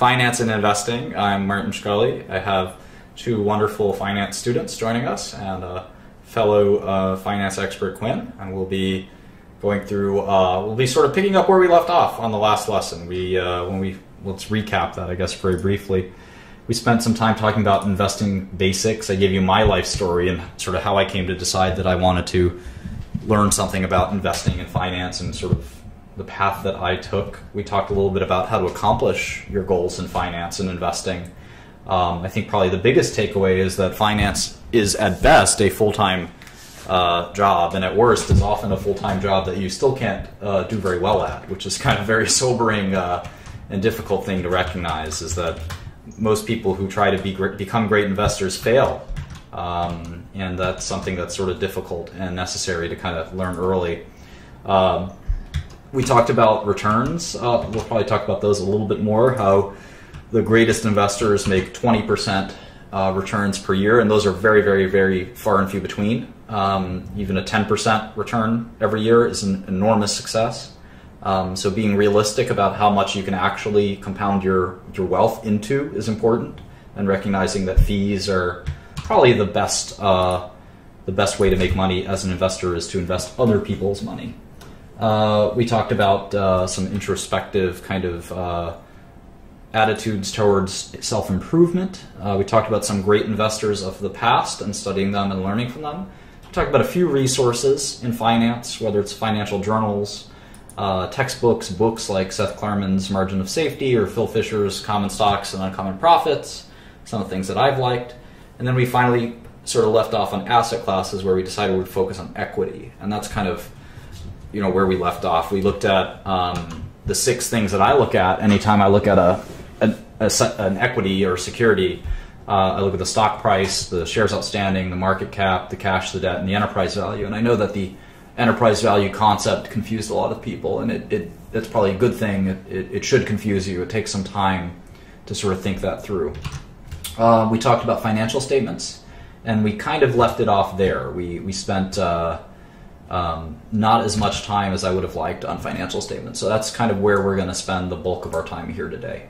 finance and investing. I'm Martin Shkreli. I have two wonderful finance students joining us and a fellow uh, finance expert, Quinn, and we'll be going through. Uh, we'll be sort of picking up where we left off on the last lesson. We uh, when we let's recap that, I guess, very briefly. We spent some time talking about investing basics. I gave you my life story and sort of how I came to decide that I wanted to learn something about investing and finance and sort of the path that I took. We talked a little bit about how to accomplish your goals in finance and investing. Um, I think probably the biggest takeaway is that finance is at best a full time uh, job, and at worst is often a full time job that you still can't uh, do very well at, which is kind of very sobering uh, and difficult thing to recognize. Is that most people who try to be great, become great investors fail, um, and that's something that's sort of difficult and necessary to kind of learn early. Um, we talked about returns. Uh, we'll probably talk about those a little bit more. How the greatest investors make 20% uh, returns per year, and those are very, very, very far and few between. Um, even a 10% return every year is an enormous success. Um, so being realistic about how much you can actually compound your, your wealth into is important, and recognizing that fees are probably the best uh, the best way to make money as an investor is to invest other people's money. Uh, we talked about uh, some introspective kind of uh, attitudes towards self improvement. Uh, we talked about some great investors of the past and studying them and learning from them. We talked about a few resources in finance, whether it's financial journals, uh, textbooks, books like Seth Klarman's Margin of Safety or Phil Fisher's Common Stocks and Uncommon Profits, some of the things that I've liked. And then we finally sort of left off on asset classes where we decided we'd focus on equity. And that's kind of you know where we left off. We looked at um, the six things that I look at anytime I look at a, a, a an equity or security. Uh, I look at the stock price, the shares outstanding, the market cap, the cash, the debt, and the enterprise value. And I know that the enterprise value concept confused a lot of people, and it, it that's probably a good thing. It, it, it, should confuse you. It takes some time to sort of think that through. Uh, we talked about financial statements, and we kind of left it off there. We we spent. Uh, um, not as much time as I would have liked on financial statements. So that's kind of where we're going to spend the bulk of our time here today.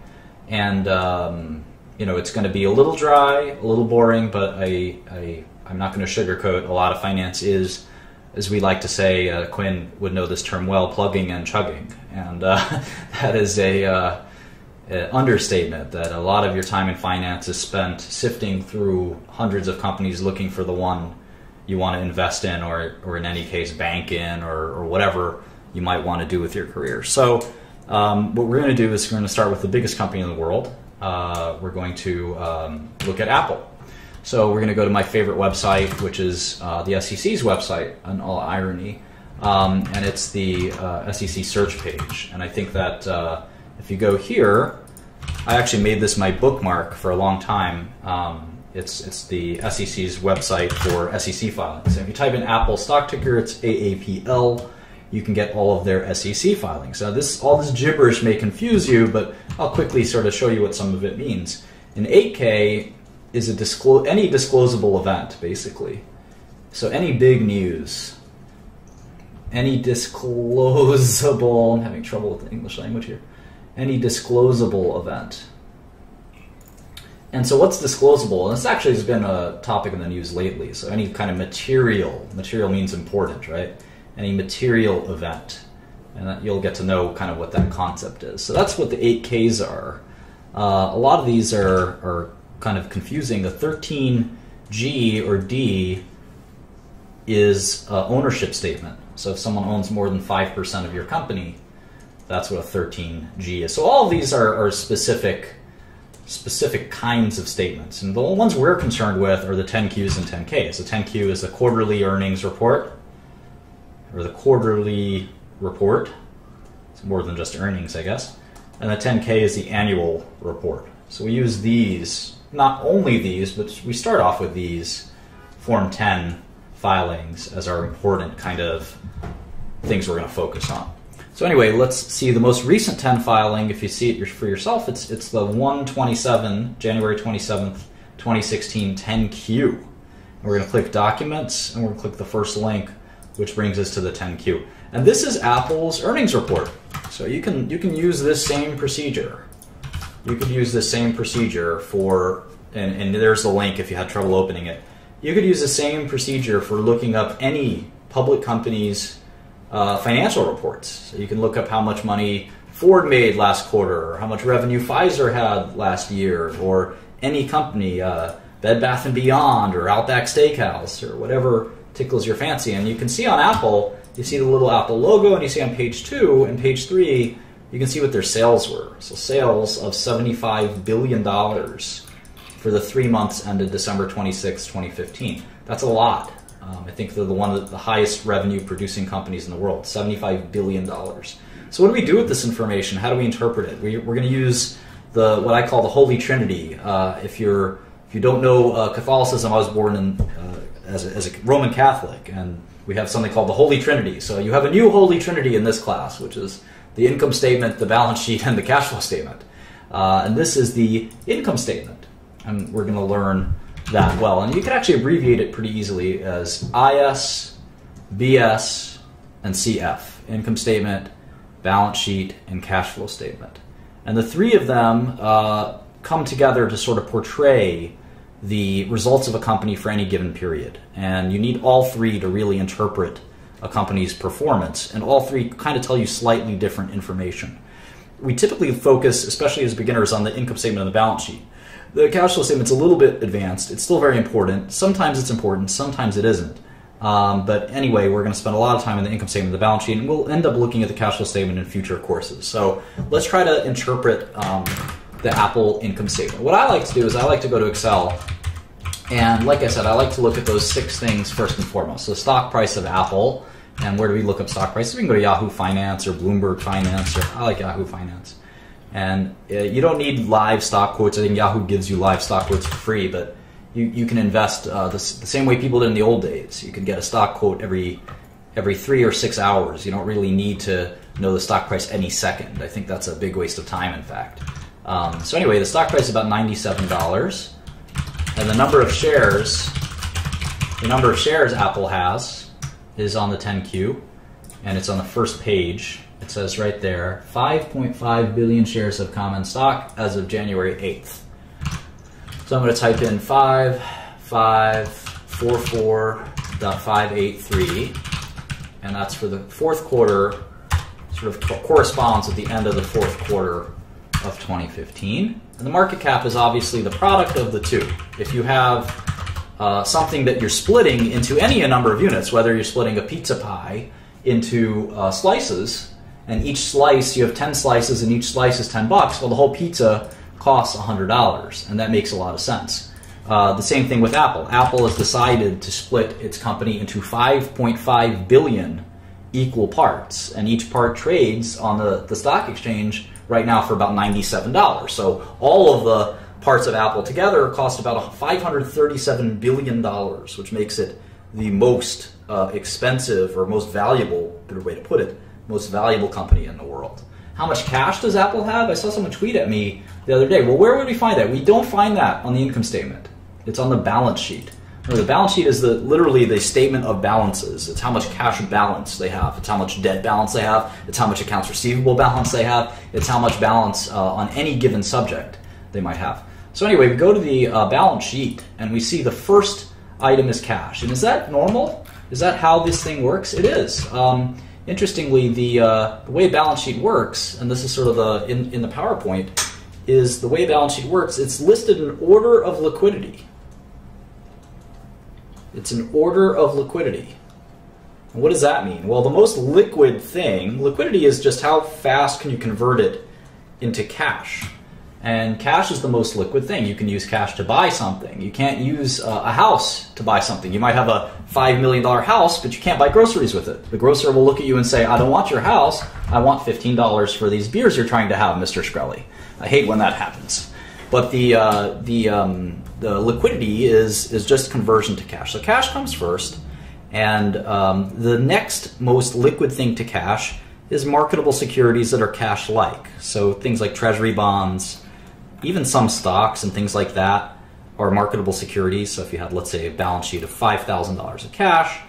And um, you know, it's going to be a little dry, a little boring, but I, I I'm not going to sugarcoat. A lot of finance is, as we like to say, uh, Quinn would know this term well, plugging and chugging, and uh, that is a, uh, understatement. That a lot of your time in finance is spent sifting through hundreds of companies looking for the one you want to invest in, or or in any case bank in, or or whatever you might want to do with your career. So. Um, what we're going to do is we're going to start with the biggest company in the world. Uh, we're going to um, look at Apple. So we're going to go to my favorite website, which is uh, the SEC's website, in all irony, um, and it's the uh, SEC search page. And I think that uh, if you go here, I actually made this my bookmark for a long time. It's it's the SEC's website for SEC filings. So if you type in Apple stock ticker, it's AAPL. You can get all of their SEC filings. Now, this all this gibberish may confuse you, but I'll quickly sort of show you what some of it means. An 8K is a disclose any disclosable event, basically. So any big news, any disclosable. I'm having trouble with the English language here. Any disclosable event and so, what's disclosable? And this actually has been a topic in the news lately. So, any kind of material, material means important, right? Any material event. And you'll get to know kind of what that concept is. So, that's what the 8Ks are. Uh, a lot of these are, are kind of confusing. The 13G or D is ownership statement. So, if someone owns more than 5% of your company, that's what a 13G is. So, all of these are, are specific specific kinds of statements. And the ones we're concerned with are the 10Qs and 10Ks. The 10Q is the quarterly earnings report, or the quarterly report. It's more than just earnings, I guess. And the 10K is the annual report. So we use these, not only these, but we start off with these Form 10 filings as our important kind of things we're going to focus on. So anyway, let's see the most recent 10 filing. If you see it for yourself, it's it's the 127 January 27th, 2016 10Q. And we're going to click Documents, and we're going to click the first link, which brings us to the 10Q. And this is Apple's earnings report. So you can you can use this same procedure. you could use the same procedure for, and, and there's the link if you had trouble opening it. You could use the same procedure for looking up any public company's uh, financial reports. So you can look up how much money Ford made last quarter, or how much revenue Pfizer had last year, or any company, uh, Bed Bath and Beyond, or Outback Steakhouse, or whatever tickles your fancy. And you can see on Apple, you see the little Apple logo, and you see on page two and page three, you can see what their sales were. So sales of $75 billion for the three months ended December 26, 2015. That's a lot. Um, I think they're the one of the highest revenue producing companies in the world, $75 billion. So what do we do with this information? How do we interpret it? We, are going to use the what I call the Holy Trinity. Uh, if you're if you don't know uh, Catholicism, I was born in, uh, as, a, as a Roman Catholic, and we have something called the Holy Trinity. So you have a new Holy Trinity in this class, which is the income statement, the balance sheet, and the cash flow statement. Uh, and this is the income statement, and we're going to learn that well. And you can actually abbreviate it pretty easily as IS, BS, and CF income statement, balance sheet, and cash flow statement. And the three of them uh, come together to sort of portray the results of a company for any given period. And you need all three to really interpret a company's performance. And all three kind of tell you slightly different information. We typically focus, especially as beginners, on the income statement and the balance sheet. The cash flow statement's a little bit advanced. It's still very important. Sometimes it's important, sometimes it isn't. Um, but anyway, we're going to spend a lot of time in the income statement the balance sheet, and we'll end up looking at the cash flow statement in future courses. So let's try to interpret um, the Apple income statement. What I like to do is I like to go to Excel, and like I said, I like to look at those six things first and foremost. So stock price of Apple, and where do we look up stock prices? We can go to Yahoo Finance or Bloomberg Finance, or I like Yahoo Finance. And uh, you don't need live stock quotes. I think Yahoo gives you live stock quotes for free, but you, you can invest uh, the, the, same way people did in the old days. You can get a stock quote every every three or six hours. You don't really need to know the stock price any second. I think that's a big waste of time, in fact. Um, so anyway, the stock price is about ninety-seven dollars, and the number of shares, the number of shares Apple has, is on the 10Q, and it's on the first page. It says right there 5.5 billion shares of common stock as of January 8th. So I'm going to type in 5544.583, and that's for the fourth quarter, sort of corresponds at the end of the fourth quarter of 2015. And the market cap is obviously the product of the two. If you have uh, something that you're splitting into any number of units, whether you're splitting a pizza pie into uh, slices, and each slice you have 10 slices and each slice is 10 bucks. Well the whole pizza costs $100 and that makes a lot of sense. Uh, the same thing with apple. Apple has decided to split its company into 5.5 billion equal parts and each part trades on the, the stock exchange right now for about $97 so all of the parts of apple together cost about $537 billion which makes it the most uh, expensive or most valuable better way to put it most valuable company in the world. How much cash does Apple have? I saw someone tweet at me the other day. Well, where would we find that? We don't find that on the income statement. It's on the balance sheet. the balance sheet is the literally the statement of balances. It's how much cash balance they have. It's how much debt balance they have. It's how much accounts receivable balance they have. It's how much balance uh, on any given subject they might have. So anyway, we go to the uh, balance sheet and we see the first item is cash. And is that normal? Is that how this thing works? It is. Um, Interestingly, the, uh, the way balance sheet works, and this is sort of the in, in the PowerPoint, is the way a balance sheet works. It's listed in order of liquidity. It's an order of liquidity. And what does that mean? Well, the most liquid thing, liquidity is just how fast can you convert it into cash. And cash is the most liquid thing. You can use cash to buy something. You can't use uh, a house to buy something. You might have a $5 million house, but you can't buy groceries with it. The grocer will look at you and say, I don't want your house. I want $15 for these beers you're trying to have, Mr. Shkreli. I hate when that happens. But the, uh, the, um, the liquidity is, is just conversion to cash. So cash comes first. And um, the next most liquid thing to cash is marketable securities that are cash like. So things like treasury bonds, even some stocks and things like that are marketable securities. So if you had, let's say, a balance sheet of $5,000 of cash,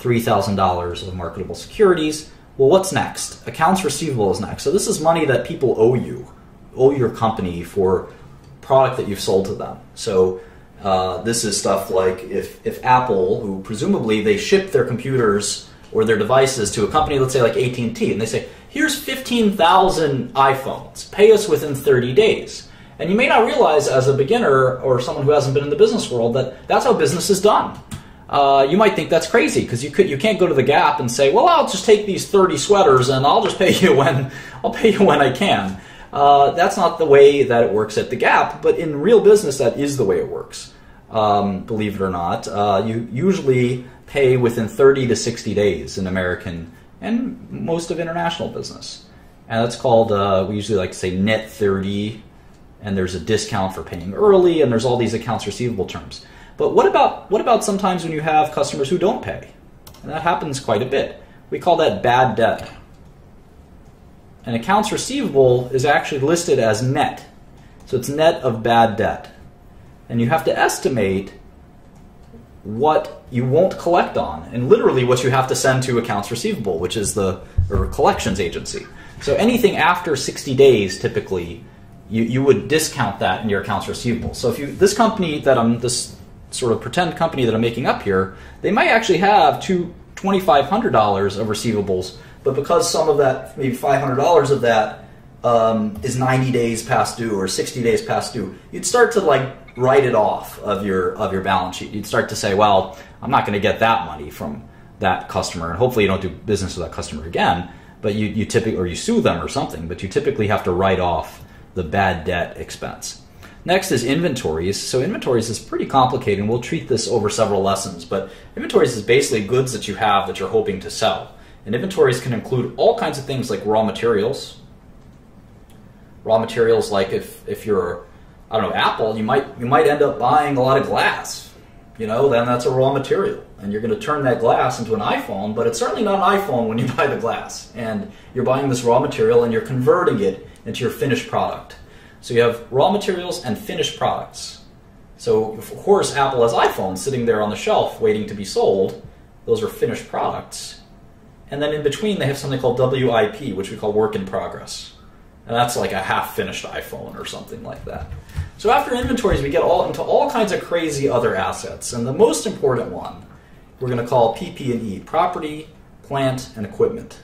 $3,000 of marketable securities, well, what's next? Accounts receivable is next. So this is money that people owe you. owe your company for product that you've sold to them. So uh, this is stuff like if, if Apple, who presumably they ship their computers or their devices to a company, let's say like AT&T, and they say, here's 15,000 iPhones, pay us within 30 days. And you may not realize as a beginner or someone who hasn't been in the business world that that's how business is done. Uh, you might think that's crazy because you could you can't go to the Gap and say, well, I'll just take these 30 sweaters and I'll just pay you when I'll pay you when I can. Uh, that's not the way that it works at the Gap, but in real business, that is the way it works. Um, believe it or not, uh, you usually pay within 30 to 60 days in American and most of international business. And that's called, uh, we usually like to say net 30, and there's a discount for paying early, and there's all these accounts receivable terms. But what about, what about sometimes when you have customers who don't pay? And that happens quite a bit. We call that bad debt. And accounts receivable is actually listed as net. So it's net of bad debt. And you have to estimate what you won't collect on, and literally what you have to send to accounts receivable, which is the or collections agency. So anything after 60 days, typically, you, you would discount that in your accounts receivable. So if you this company that I'm this sort of pretend company that I'm making up here, they might actually have two $2,500 of receivables, but because some of that, maybe $500 of that um, is 90 days past due or 60 days past due, you'd start to like write it off of your of your balance sheet. You'd start to say, well, I'm not going to get that money from that customer, and hopefully you don't do business with that customer again. But you you typically or you sue them or something, but you typically have to write off the bad debt expense. Next is inventories. So inventories is pretty complicated, and we'll treat this over several lessons. But inventories is basically goods that you have that you're hoping to sell. And inventories can include all kinds of things like raw materials. Raw materials like if if you're I don't know Apple, you might you might end up buying a lot of glass. You know, then that's a raw material, and you're going to turn that glass into an iPhone. But it's certainly not an iPhone when you buy the glass, and you're buying this raw material and you're converting it into your finished product. So you have raw materials and finished products. So of course Apple has iPhones sitting there on the shelf waiting to be sold. Those are finished products. And then in between they have something called WIP, which we call work in progress. And that's like a half finished iPhone or something like that. So after inventories, we get all into all kinds of crazy other assets. And the most important one we're going to call PP&E, property, plant, and equipment.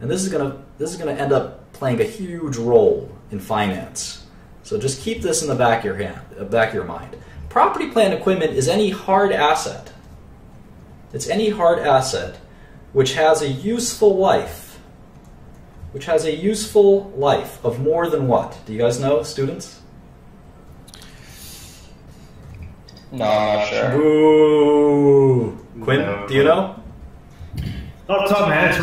And this is going to this is going to end up playing a huge role in finance. So just keep this in the back of your hand, uh, back of your mind. Property, plant, equipment is any hard asset. It's any hard asset which has a useful life. Which has a useful life of more than what? Do you guys know, students? No, I'm not sure. Boo! Quinn, No. do you know? The top of my head,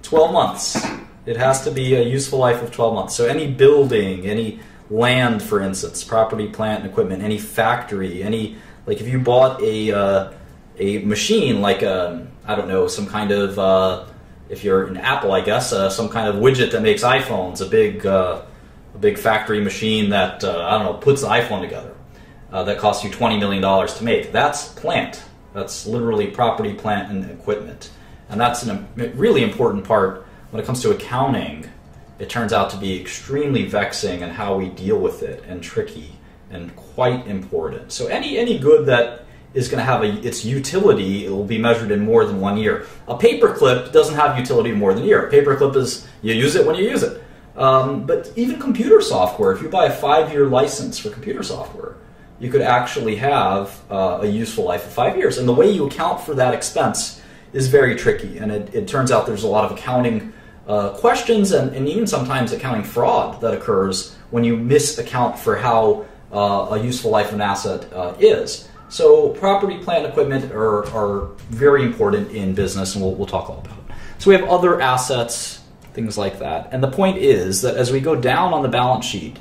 it's 12 months. It has to be a useful life of 12 months. So any building, any land, for instance, property, plant, and equipment, any factory, any like if you bought a uh, a machine like a I don't know some kind of uh, if you're an Apple, I guess uh, some kind of widget that makes iPhones, a big uh, a big factory machine that uh, I don't know puts the iPhone together. Uh, that costs you twenty million dollars to make. That's plant. That's literally property, plant, and equipment, and that's a really important part when it comes to accounting, it turns out to be extremely vexing and how we deal with it and tricky and quite important. So any any good that is going to have a, its utility, it will be measured in more than one year. A paperclip doesn't have utility more than a year. A paperclip is you use it when you use it. Um, but even computer software, if you buy a five-year license for computer software, you could actually have uh, a useful life of five years. And the way you account for that expense is very tricky. And it, it turns out there's a lot of accounting uh, questions and, and, even sometimes accounting fraud that occurs when you misaccount for how uh, a useful life of an asset uh, is. So property, plant, equipment are, are very important in business, and we'll, we'll talk all about it. So we have other assets, things like that. And the point is that as we go down on the balance sheet,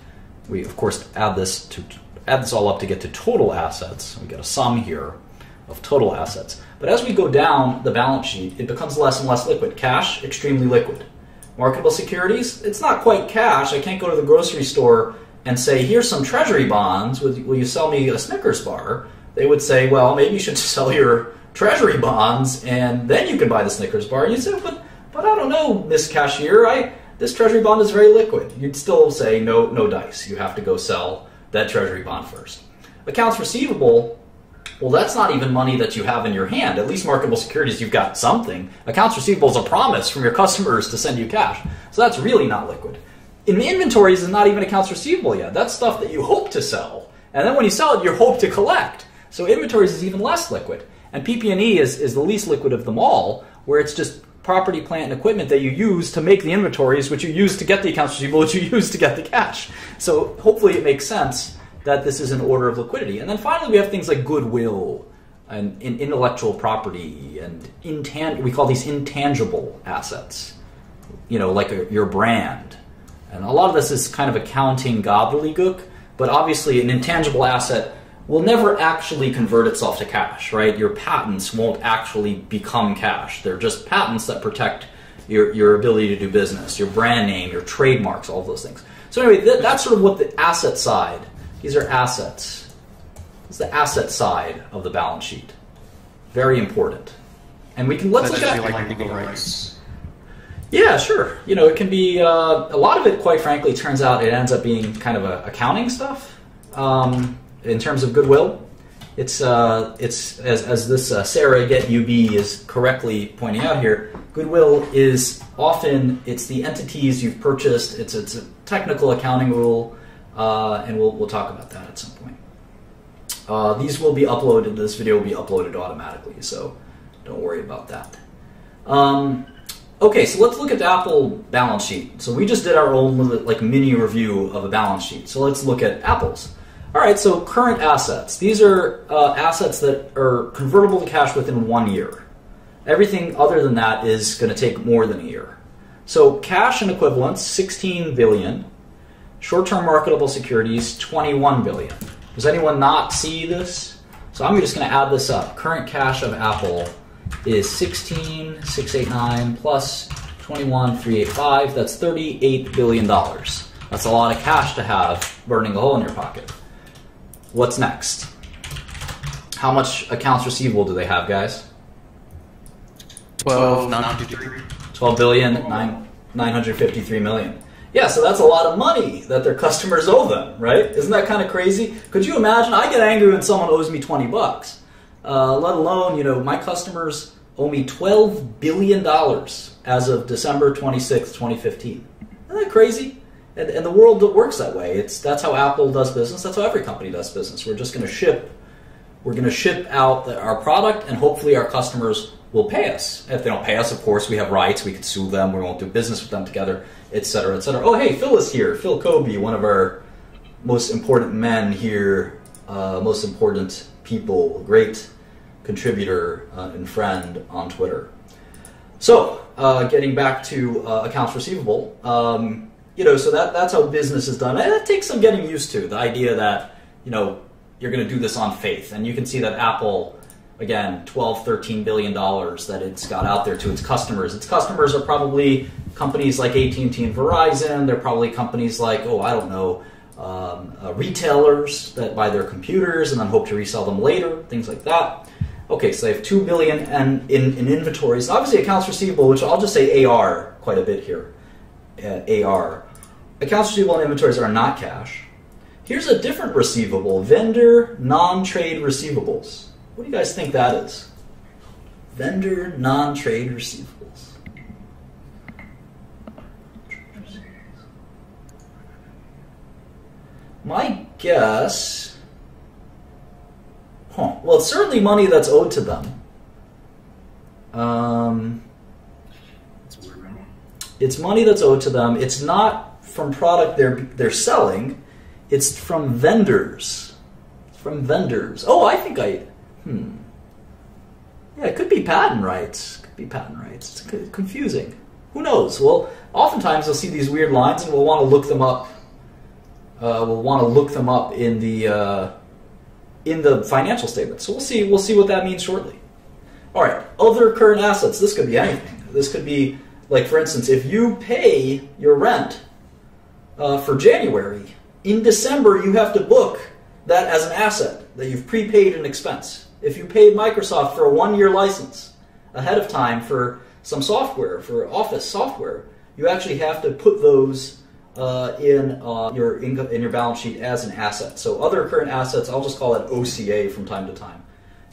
we of course add this to add this all up to get to total assets. We get a sum here of total assets. But as we go down the balance sheet, it becomes less and less liquid. Cash, extremely liquid. Marketable securities, it's not quite cash. I can't go to the grocery store and say, here's some treasury bonds. Will you sell me a Snickers bar? They would say, well, maybe you should sell your treasury bonds and then you can buy the Snickers bar. You say, but, but I don't know, Miss Cashier. I, this treasury bond is very liquid. You'd still say no, no dice. You have to go sell that treasury bond first. Accounts receivable, well, that's not even money that you have in your hand. At least marketable securities, you've got something. Accounts receivable is a promise from your customers to send you cash. So that's really not liquid. In inventories is not even accounts receivable yet. That's stuff that you hope to sell. And then when you sell it, you hope to collect. So inventories is even less liquid. And PP&E is, is the least liquid of them all, where it's just property, plant, and equipment that you use to make the inventories, which you use to get the accounts receivable, which you use to get the cash. So hopefully it makes sense that this is an order of liquidity. And then finally, we have things like goodwill and intellectual property and intan- we call these intangible assets, you know, like a, your brand. And a lot of this is kind of accounting gobbledygook, but obviously an intangible asset will never actually convert itself to cash, right? Your patents won't actually become cash. They're just patents that protect your, your ability to do business, your brand name, your trademarks, all those things. So anyway, th- that's sort of what the asset side, these are assets. It's the asset side of the balance sheet. Very important. And we can, let's look at... Like legal rights. Yeah, sure. You know, it can be, uh, a lot of it, quite frankly, turns out it ends up being kind of a accounting stuff. Um, in terms of goodwill, it's uh, it's as, as this uh, Sarah Get UB is correctly pointing out here. Goodwill is often it's the entities you've purchased. It's it's a technical accounting rule, uh, and we'll we'll talk about that at some point. Uh, these will be uploaded. This video will be uploaded automatically, so don't worry about that. Um, okay, so let's look at the Apple balance sheet. So we just did our own like mini review of a balance sheet. So let's look at Apple's. All right, so current assets. These are uh, assets that are convertible to cash within one year. Everything other than that is going to take more than a year. So cash and equivalents, 16 billion. Short-term marketable securities, 21 billion. Does anyone not see this? So I'm just going to add this up. Current cash of Apple is 16,689 plus 21,385. That's 38 billion dollars. That's a lot of cash to have burning a hole in your pocket. What's next? How much accounts receivable do they have, guys? 12, 953. 12 billion, 9, 953 million. Yeah, so that's a lot of money that their customers owe them, right? Isn't that kind of crazy? Could you imagine? I get angry when someone owes me 20 bucks. Uh, let alone, you know, my customers owe me $12 billion as of December 26, 2015. Isn't that crazy? And, and the world works that way. It's that's how Apple does business. That's how every company does business. We're just going to ship. We're going to ship out our product, and hopefully our customers will pay us. If they don't pay us, of course, we have rights. We can sue them. We won't do business with them together, etc., etc. Oh, hey, Phil is here. Phil Kobe, one of our most important men here, uh, most important people, great contributor uh, and friend on Twitter. So, uh, getting back to uh, accounts receivable. Um, you know, so that that's how business is done. And that takes some getting used to. The idea that you know you're going to do this on faith, and you can see that Apple, again, 12, 13 billion dollars that it's got out there to its customers. Its customers are probably companies like AT&T and Verizon. They're probably companies like oh, I don't know. Um, uh, retailers that buy their computers and then hope to resell them later, things like that. Okay, so they have two billion and in, in inventories. Obviously, accounts receivable, which I'll just say AR quite a bit here. Uh, AR Accounts receivable and inventories are not cash. Here's a different receivable, vendor non-trade receivables. What do you guys think that is? Vendor non-trade receivables. My guess, huh, well, it's certainly money that's owed to them. Um, it's money that's owed to them. It's not from product they're they're selling. It's from vendors. It's from vendors. Oh, I think I. Hmm. Yeah, it could be patent rights. Could be patent rights. It's confusing. Who knows? Well, oftentimes you'll see these weird lines, and we'll want to look them up. Uh, we'll want to look them up in the uh, in the financial statement. So we'll see. We'll see what that means shortly. All right. Other current assets. This could be anything. This could be like, for instance, if you pay your rent uh, for January. In December, you have to book that as an asset that you've prepaid an expense. If you paid Microsoft for a one year license ahead of time for some software, for Office software, you actually have to put those uh, in uh, your income in your balance sheet as an asset. So other current assets, I'll just call it OCA from time to time.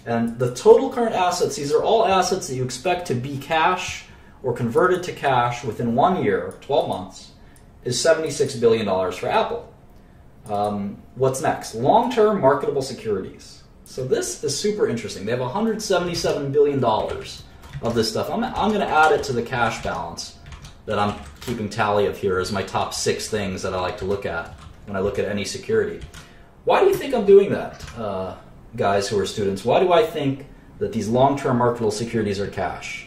And the total current assets, these are all assets that you expect to be cash or converted to cash within one year, 12 months, is $76 billion for Apple. Um, what's next? Long term marketable securities. So this is super interesting. They have $177 billion of this stuff. I'm, I'm going to add it to the cash balance that I'm keeping tally of here as my top six things that I like to look at when I look at any security. Why do you think I'm doing that, uh, guys who are students? Why do I think that these long term marketable securities are cash?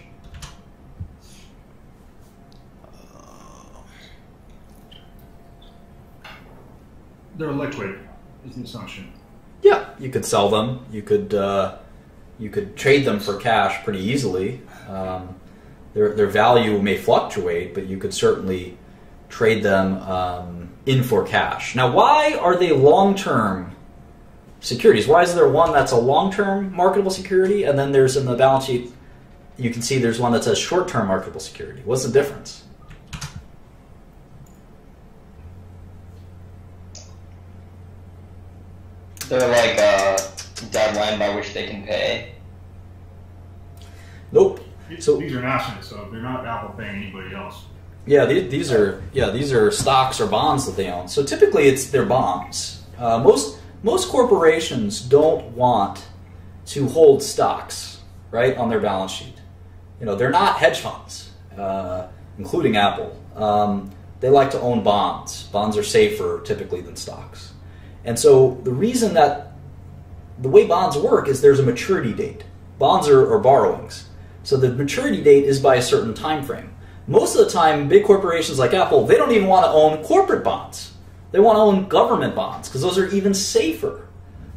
They're liquid, is the assumption. Yeah, you could sell them. You could uh, you could trade them for cash pretty easily. Um, their their value may fluctuate, but you could certainly trade them um, in for cash. Now, why are they long term securities? Why is there one that's a long term marketable security, and then there's in the balance sheet you can see there's one that says short term marketable security? What's the difference? They're like a deadline by which they can pay. Nope. So- these are assets, so they're not Apple paying anybody else. Yeah, the- these are yeah these are stocks or bonds that they own. So typically it's their bonds. Uh, most most corporations don't want to hold stocks right on their balance sheet. You know they're not hedge funds, uh, including Apple. Um, they like to own bonds. Bonds are safer typically than stocks, and so the reason that the way bonds work is there's a maturity date. Bonds are, are borrowings, so the maturity date is by a certain time frame. Most of the time, big corporations like Apple, they don't even want to own corporate bonds. They want to own government bonds because those are even safer.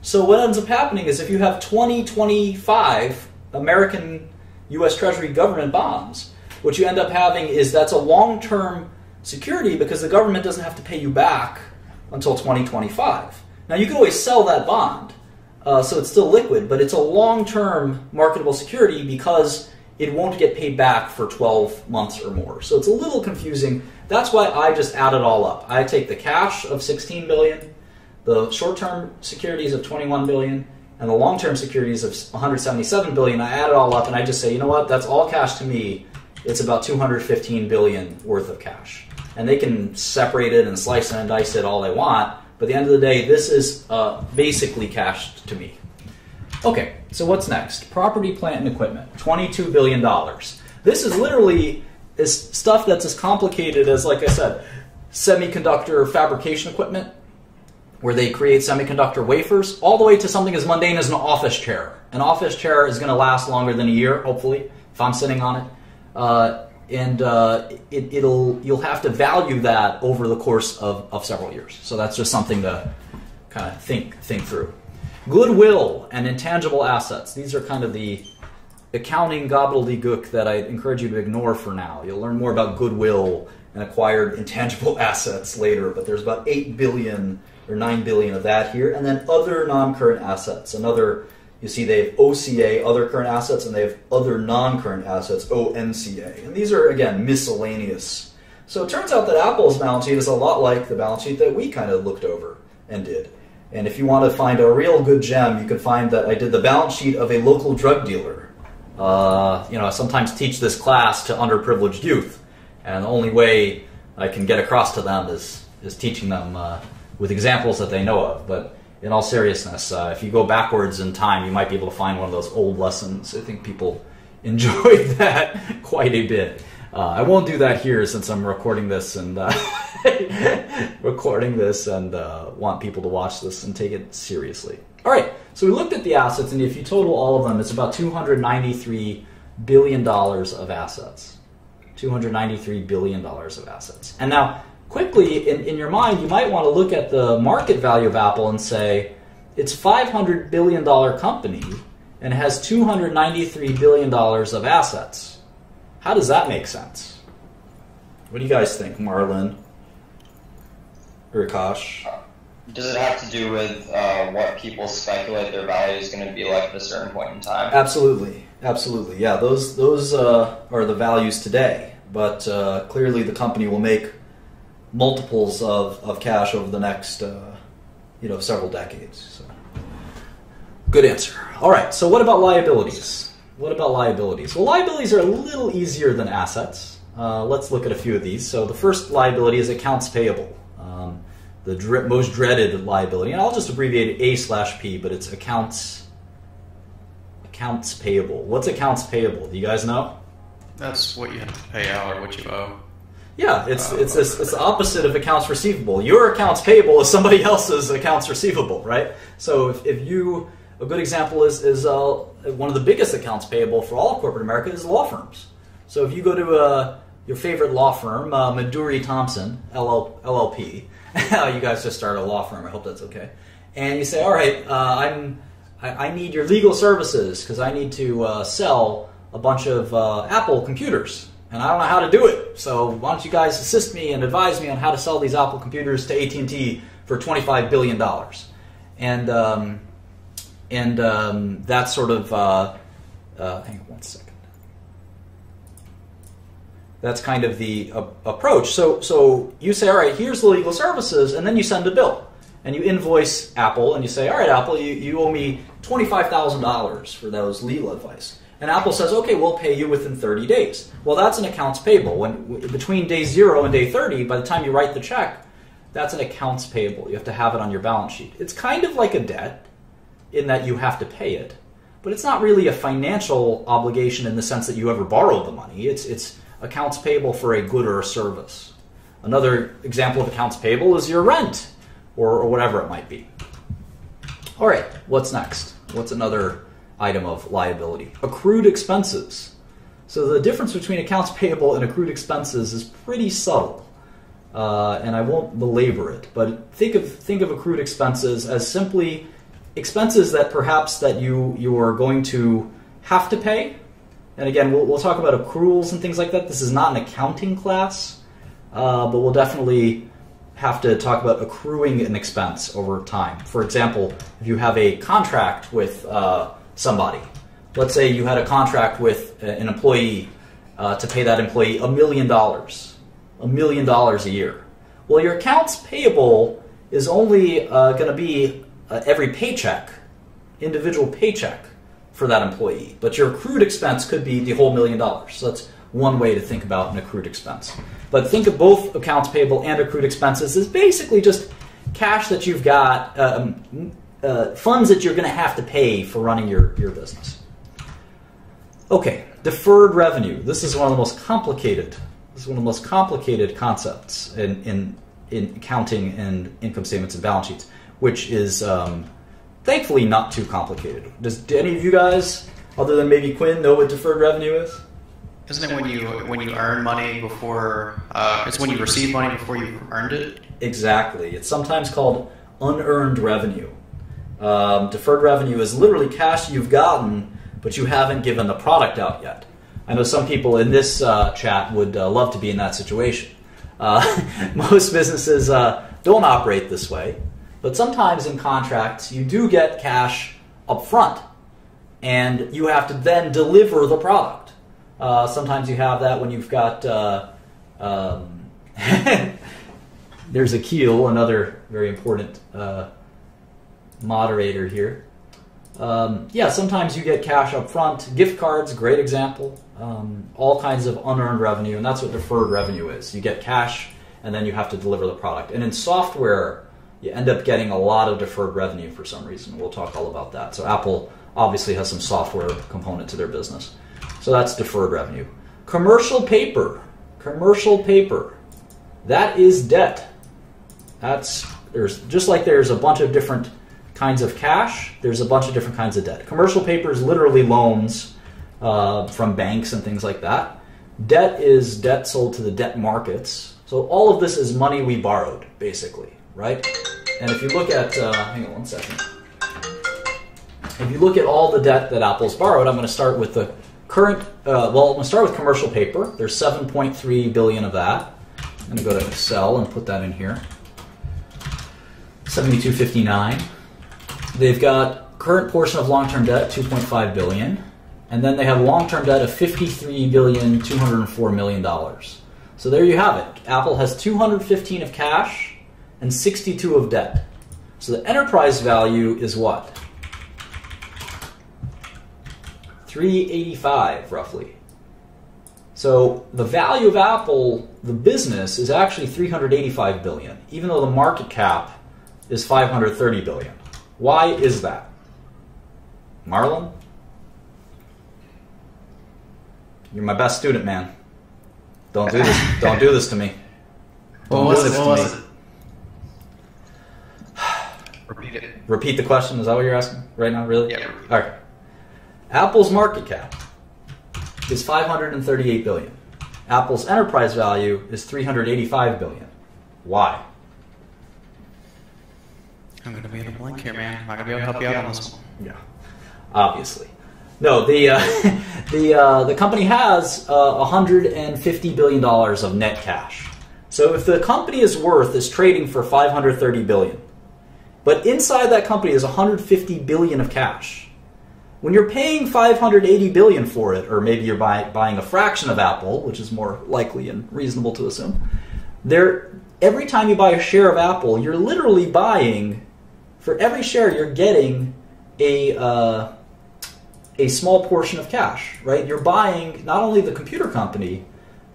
So what ends up happening is if you have 20, 25 American US Treasury government bonds, what you end up having is that's a long-term security because the government doesn't have to pay you back until 2025. Now you can always sell that bond, uh, so it's still liquid, but it's a long-term marketable security because it won't get paid back for 12 months or more. So it's a little confusing. That's why I just add it all up. I take the cash of 16 billion, the short-term securities of 21 billion, and the long-term securities of 177 billion. I add it all up and I just say, you know what? That's all cash to me. It's about 215 billion worth of cash. And they can separate it and slice it and dice it all they want, but at the end of the day, this is uh, basically cash to me. Okay, so what's next? Property, plant, and equipment. $22 billion. This is literally is stuff that's as complicated as, like I said, semiconductor fabrication equipment, where they create semiconductor wafers, all the way to something as mundane as an office chair. An office chair is going to last longer than a year, hopefully, if I'm sitting on it. Uh, and uh, it, it'll you'll have to value that over the course of, of several years. So that's just something to kind of think think through. Goodwill and intangible assets. These are kind of the accounting gobbledygook that I encourage you to ignore for now. You'll learn more about goodwill and acquired intangible assets later, but there's about 8 billion or 9 billion of that here. And then other non current assets. Another, you see, they have OCA, other current assets, and they have other non current assets, ONCA. And these are, again, miscellaneous. So it turns out that Apple's balance sheet is a lot like the balance sheet that we kind of looked over and did. And if you want to find a real good gem, you can find that I did the balance sheet of a local drug dealer. Uh, you know, I sometimes teach this class to underprivileged youth, and the only way I can get across to them is is teaching them uh, with examples that they know of. But in all seriousness, uh, if you go backwards in time, you might be able to find one of those old lessons. I think people enjoyed that quite a bit. Uh, I won't do that here since I'm recording this and uh, recording this and uh, want people to watch this and take it seriously. All right, so we looked at the assets, and if you total all of them, it's about 293 billion dollars of assets. 293 billion dollars of assets. And now, quickly in, in your mind, you might want to look at the market value of Apple and say it's 500 billion dollar company and has 293 billion dollars of assets. How does that make sense? What do you guys think, Marlin? Or Does it have to do with uh, what people speculate their value is going to be like at a certain point in time? Absolutely, absolutely. Yeah, those those uh, are the values today. but uh, clearly the company will make multiples of, of cash over the next uh, you know several decades. So. Good answer. All right. So what about liabilities? What about liabilities? Well, liabilities are a little easier than assets. Uh, let's look at a few of these. So the first liability is accounts payable, um, the dre- most dreaded liability, and I'll just abbreviate A slash P, but it's accounts accounts payable. What's accounts payable? Do you guys know? That's what you have to pay out or what you owe. Yeah, it's it's this, it's the opposite of accounts receivable. Your accounts payable is somebody else's accounts receivable, right? So if, if you a good example is is uh, one of the biggest accounts payable for all corporate America is law firms. So if you go to uh, your favorite law firm, uh, Maduri Thompson LL, LLP, you guys just started a law firm. I hope that's okay. And you say, all right, uh, I'm I, I need your legal services because I need to uh, sell a bunch of Apple computers and I don't know how to do it. So why don't you guys assist me and advise me on how to sell these Apple computers to AT and T for twenty five billion dollars? And um, and um, that's sort of uh, uh, hang on one second. That's kind of the uh, approach. So so you say, all right, here's the legal services, and then you send a bill and you invoice Apple and you say, all right, Apple, you, you owe me twenty five thousand dollars for those legal advice. And Apple says, okay, we'll pay you within 30 days. Well, that's an accounts payable. When between day zero and day 30, by the time you write the check, that's an accounts payable. You have to have it on your balance sheet. It's kind of like a debt in that you have to pay it, but it's not really a financial obligation in the sense that you ever borrowed the money. It's it's accounts payable for a good or a service. Another example of accounts payable is your rent or, or whatever it might be. All right, what's next? What's another item of liability. Accrued expenses. So the difference between accounts payable and accrued expenses is pretty subtle, uh, and I won't belabor it. But think of think of accrued expenses as simply expenses that perhaps that you you are going to have to pay. And again, we'll, we'll talk about accruals and things like that. This is not an accounting class, uh, but we'll definitely have to talk about accruing an expense over time. For example, if you have a contract with uh, somebody. Let's say you had a contract with an employee uh, to pay that employee a million dollars, a million dollars a year. Well, your accounts payable is only uh, going to be uh, every paycheck, individual paycheck for that employee. But your accrued expense could be the whole million dollars. So that's one way to think about an accrued expense. But think of both accounts payable and accrued expenses as basically just cash that you've got, um, uh, funds that you're going to have to pay for running your, your business. Okay, deferred revenue. This is one of the most complicated. This is one of the most complicated concepts in in, in accounting and income statements and balance sheets, which is um, thankfully not too complicated. Does do any of you guys, other than maybe Quinn, know what deferred revenue is? Isn't it when you when you earn money before? Uh, it's when you receive money before you earned it. Exactly. It's sometimes called unearned revenue. Um, deferred revenue is literally cash you've gotten, but you haven't given the product out yet. I know some people in this uh, chat would uh, love to be in that situation. Uh, most businesses uh, don't operate this way, but sometimes in contracts you do get cash up front, and you have to then deliver the product. Uh, sometimes you have that when you've got. Uh, um, there's Akil, another very important moderator here. Um, yeah, sometimes you get cash up front. Gift cards, great example. Um, all kinds of unearned revenue, and that's what deferred revenue is. You get cash, and then you have to deliver the product. And in software, you end up getting a lot of deferred revenue for some reason. We'll talk all about that. So Apple obviously has some software component to their business. So that's deferred revenue. Commercial paper, commercial paper, that is debt. That's there's just like there's a bunch of different kinds of cash, there's a bunch of different kinds of debt. Commercial paper is literally loans uh, from banks and things like that. Debt is debt sold to the debt markets. So all of this is money we borrowed, basically, right? And if you look at, uh, hang on one second. If you look at all the debt that Apple's borrowed, I'm going to start with the current. Uh, well, I'm going to start with commercial paper. There's 7.3 billion of that. I'm going to go to Excel and put that in here. 7259. They've got current portion of long-term debt 2.5 billion. and then they have long-term debt of fifty-three billion two hundred four million dollars. So there you have it. Apple has two hundred fifteen of cash and sixty-two of debt. So the enterprise value is what? Three eighty-five roughly. So the value of Apple, the business, is actually 385 billion, even though the market cap is 530 billion. Why is that? Marlon? You're my best student, man. Don't do this. Don't do this to me. What Don't was do it? this What to was me. it? Repeat it. Repeat the question. Is that what you're asking right now? Really? Yeah. All right. Apple's market cap is 538 billion. Apple's enterprise value is 385 billion. Why? I'm gonna be in the blank here, man. I'm not gonna be able to help you out on this one. Yeah, obviously. No, the uh, the uh, the company has uh, 150 billion dollars of net cash. So if the company is worth is trading for 530 billion, but inside that company is 150 billion of cash. When you're paying 580 billion for it, or maybe you're buy, buying a fraction of Apple, which is more likely and reasonable to assume, there every time you buy a share of Apple, you're literally buying for every share you're getting a uh, a small portion of cash, right? You're buying not only the computer company,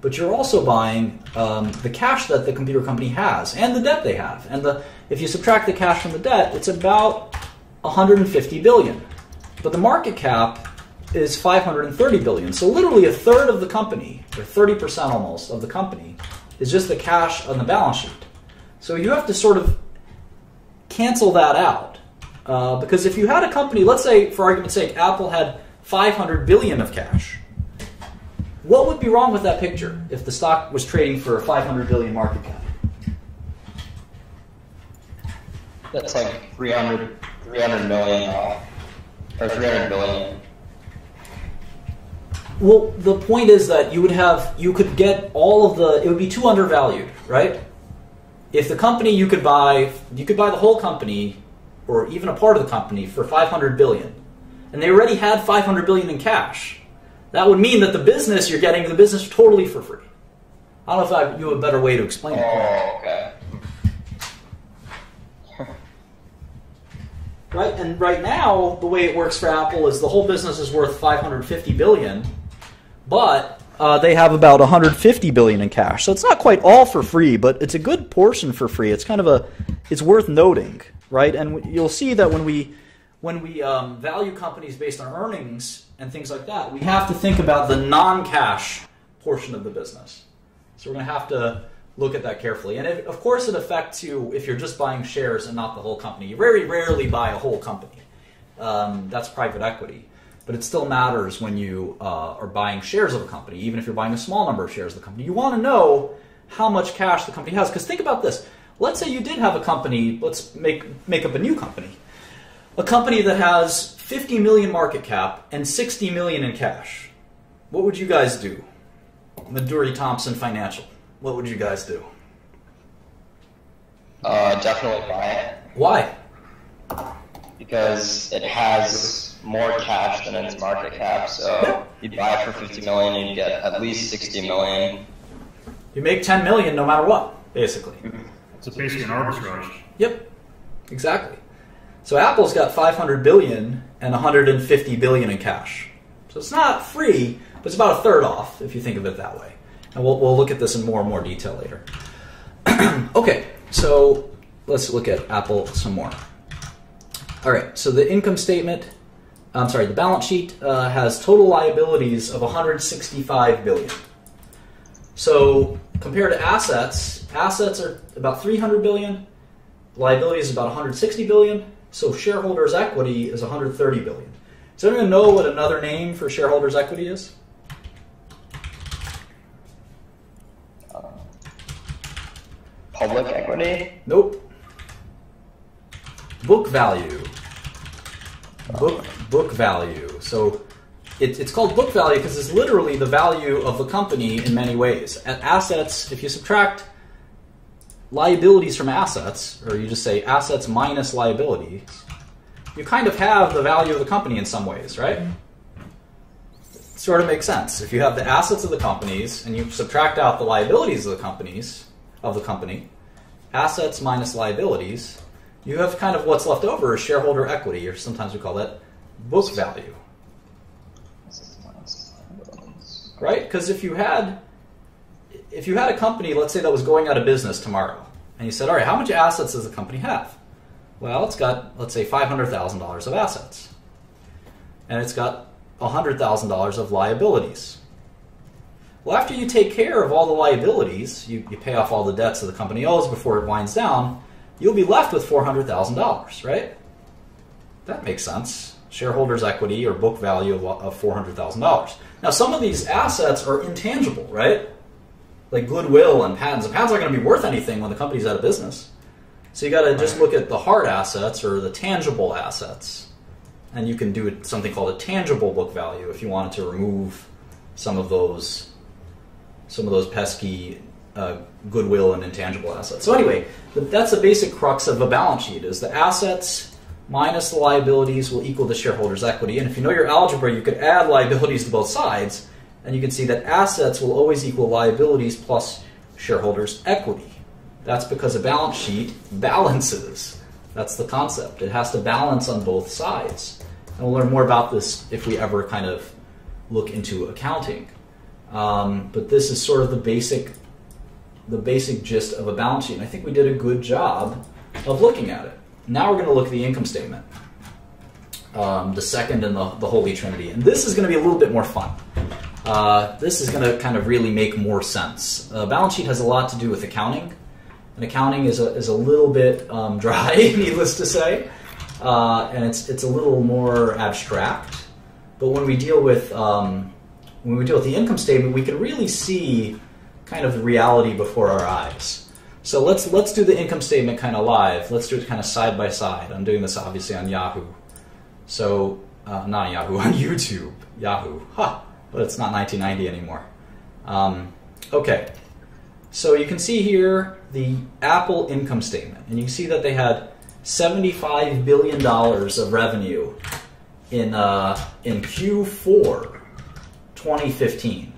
but you're also buying um, the cash that the computer company has and the debt they have. And the if you subtract the cash from the debt, it's about 150 billion. But the market cap is 530 billion. So literally a third of the company, or 30% almost of the company, is just the cash on the balance sheet. So you have to sort of cancel that out. Uh, because if you had a company, let's say for argument's sake, Apple had 500 billion of cash. What would be wrong with that picture if the stock was trading for a 500 billion market cap? That's like 300, 300 million, uh, or 300 billion. Well, the point is that you would have you could get all of the it would be too undervalued, right? If the company you could buy you could buy the whole company or even a part of the company for 500 billion. And they already had 500 billion in cash. That would mean that the business you're getting the business totally for free. I don't know if I knew a better way to explain it. Oh, okay. Right? And right now, the way it works for Apple is the whole business is worth 550 billion, but uh, they have about 150 billion in cash. So it's not quite all for free, but it's a good portion for free. It's kind of a, it's worth noting, right? And you'll see that when we, when we um, value companies based on earnings and things like that, we have to think about the non-cash portion of the business. So we're going to have to look at that carefully. And it, of course, it affects you if you're just buying shares and not the whole company. You very rarely buy a whole company. Um, that's private equity. But it still matters when you uh, are buying shares of a company, even if you're buying a small number of shares of the company. You want to know how much cash the company has. Because think about this. Let's say you did have a company, let's make, make up a new company. A company that has 50 million market cap and 60 million in cash. What would you guys do? Maduri Thompson Financial. What would you guys do? Uh, definitely buy it Why? because it has more cash than its market cap. So you buy it for 50 million, and you get at least 60 million. You make 10 million no matter what, basically. It's basically an arbitrage. Yep, exactly. So Apple's got 500 billion and 150 billion in cash. So it's not free, but it's about a third off if you think of it that way. And we'll, we'll look at this in more and more detail later. okay, so let's look at Apple some more. All right, so the income statement, I'm sorry, the balance sheet uh, has total liabilities of 165 billion. So compared to assets, assets are about 300 billion, liabilities about 160 billion, so shareholders' equity is 130 billion. Does anyone know what another name for shareholders' equity is? Public equity? Nope. Book value. Book book value. So it, it's called book value because it's literally the value of the company in many ways. Assets, if you subtract liabilities from assets, or you just say assets minus liabilities, you kind of have the value of the company in some ways, right? sort of makes sense. If you have the assets of the companies and you subtract out the liabilities of the companies of the company, assets minus liabilities, you have kind of what's left over is shareholder equity, or sometimes we call that book value, right? Because if you had if you had a company, let's say that was going out of business tomorrow, and you said, "All right, how much assets does the company have?" Well, it's got let's say five hundred thousand dollars of assets, and it's got hundred thousand dollars of liabilities. Well, after you take care of all the liabilities, you, you pay off all the debts that the company owes before it winds down, you'll be left with $400,000, right? That makes sense. Shareholders' equity or book value of, of $400,000. Now, some of these assets are intangible, right? Like goodwill and patents. And patents aren't going to be worth anything when the company's out of business. So you got to just look at the hard assets or the tangible assets. And you can do something called a tangible book value if you wanted to remove some of those some of those pesky uh, goodwill and intangible assets. So anyway, that's the basic crux of a balance sheet: is the assets minus the liabilities will equal the shareholders' equity. And if you know your algebra, you could add liabilities to both sides, and you can see that assets will always equal liabilities plus shareholders' equity. That's because a balance sheet balances. That's the concept. It has to balance on both sides. And we'll learn more about this if we ever kind of look into accounting. Um, but this is sort of the basic, the basic gist of a balance sheet. And I think we did a good job of looking at it. Now we're going to look at the income statement, um, the second in the, the Holy Trinity. And this is going to be a little bit more fun. Uh, this is going to kind of really make more sense. A balance sheet has a lot to do with accounting. And accounting is a, is a little bit um, dry, needless to say. Uh, and it's, it's a little more abstract. But when we deal with um, when we deal with the income statement, we can really see kind of reality before our eyes. So let's let's do the income statement kind of live. Let's do it kind of side by side. I'm doing this obviously on Yahoo. So uh, not on Yahoo on YouTube. Yahoo, ha! But it's not 1990 anymore. Um, okay, so you can see here the Apple income statement, and you can see that they had 75 billion dollars of revenue in uh, in Q4 2015.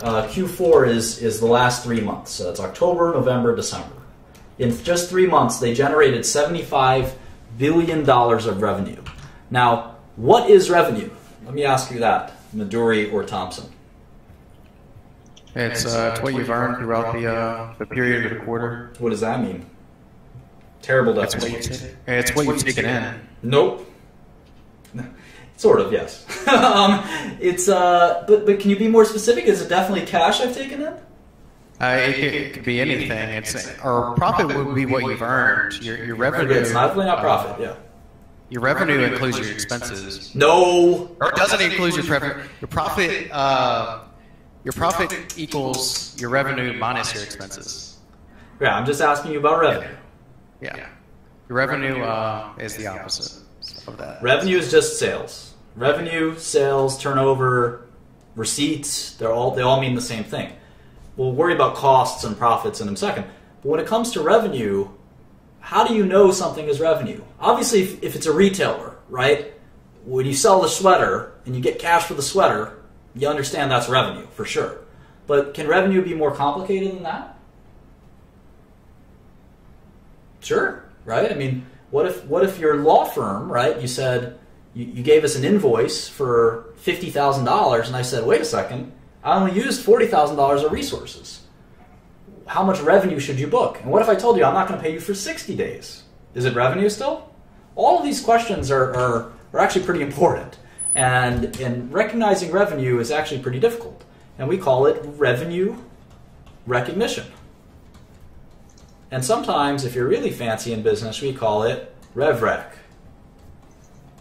Uh, Q4 is, is the last three months. So it's October, November, December. In just three months, they generated $75 billion of revenue. Now, what is revenue? Let me ask you that, Maduri or Thompson. It's, uh, it's what you've earned throughout the uh, the period of the quarter. What does that mean? Terrible It's what, you definition. ta- it's what you've taken in. Nope. Sort of, yes. um, it's uh, but but can you be more specific? Is it definitely cash I've taken in? Uh, it, could, it could be anything. It's or profit would be what you've earned. Your, your revenue. It's definitely not uh, profit. Yeah. Your revenue includes your expenses. No. Or it doesn't include your profit. Your profit. Uh, your profit equals your revenue minus your expenses. Yeah, I'm just asking you about revenue. Yeah. Your revenue uh, is the opposite of that. Revenue is just sales. Revenue, sales, turnover, receipts, they're all they all mean the same thing. We'll worry about costs and profits in a second. But when it comes to revenue, how do you know something is revenue? Obviously, if, if it's a retailer, right? When you sell the sweater and you get cash for the sweater, you understand that's revenue for sure. But can revenue be more complicated than that? Sure, right? I mean, what if what if your law firm, right? You said you, you gave us an invoice for fifty thousand dollars, and I said, wait a second, I only used forty thousand dollars of resources. How much revenue should you book? And what if I told you I'm not going to pay you for sixty days? Is it revenue still? All of these questions are, are, are actually pretty important, and and recognizing revenue is actually pretty difficult, and we call it revenue recognition. And sometimes, if you're really fancy in business, we call it RevRec.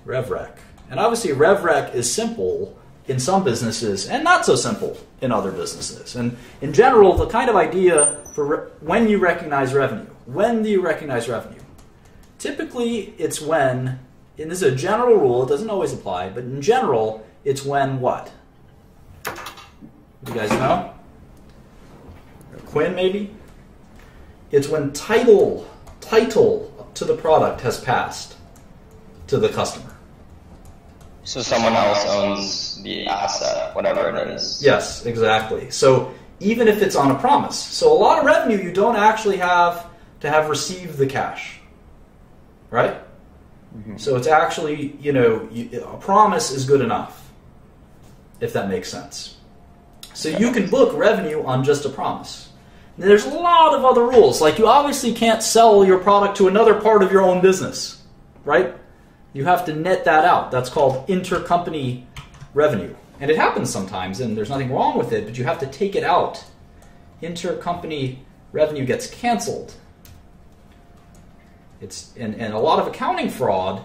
RevRec. And obviously, RevRec is simple in some businesses and not so simple in other businesses. And in general, the kind of idea for when you recognize revenue. When do you recognize revenue? Typically, it's when, and this is a general rule, it doesn't always apply, but in general, it's when what? You guys know? Quinn, maybe? It's when title title to the product has passed to the customer. So someone else owns the asset, whatever it is. Yes, exactly. So even if it's on a promise, so a lot of revenue you don't actually have to have received the cash, right? Mm-hmm. So it's actually you know you, a promise is good enough, if that makes sense. So you can book revenue on just a promise. There's a lot of other rules, like you obviously can't sell your product to another part of your own business, right? You have to net that out. That's called intercompany revenue. And it happens sometimes, and there's nothing wrong with it, but you have to take it out. Intercompany revenue gets canceled. It's and, and a lot of accounting fraud.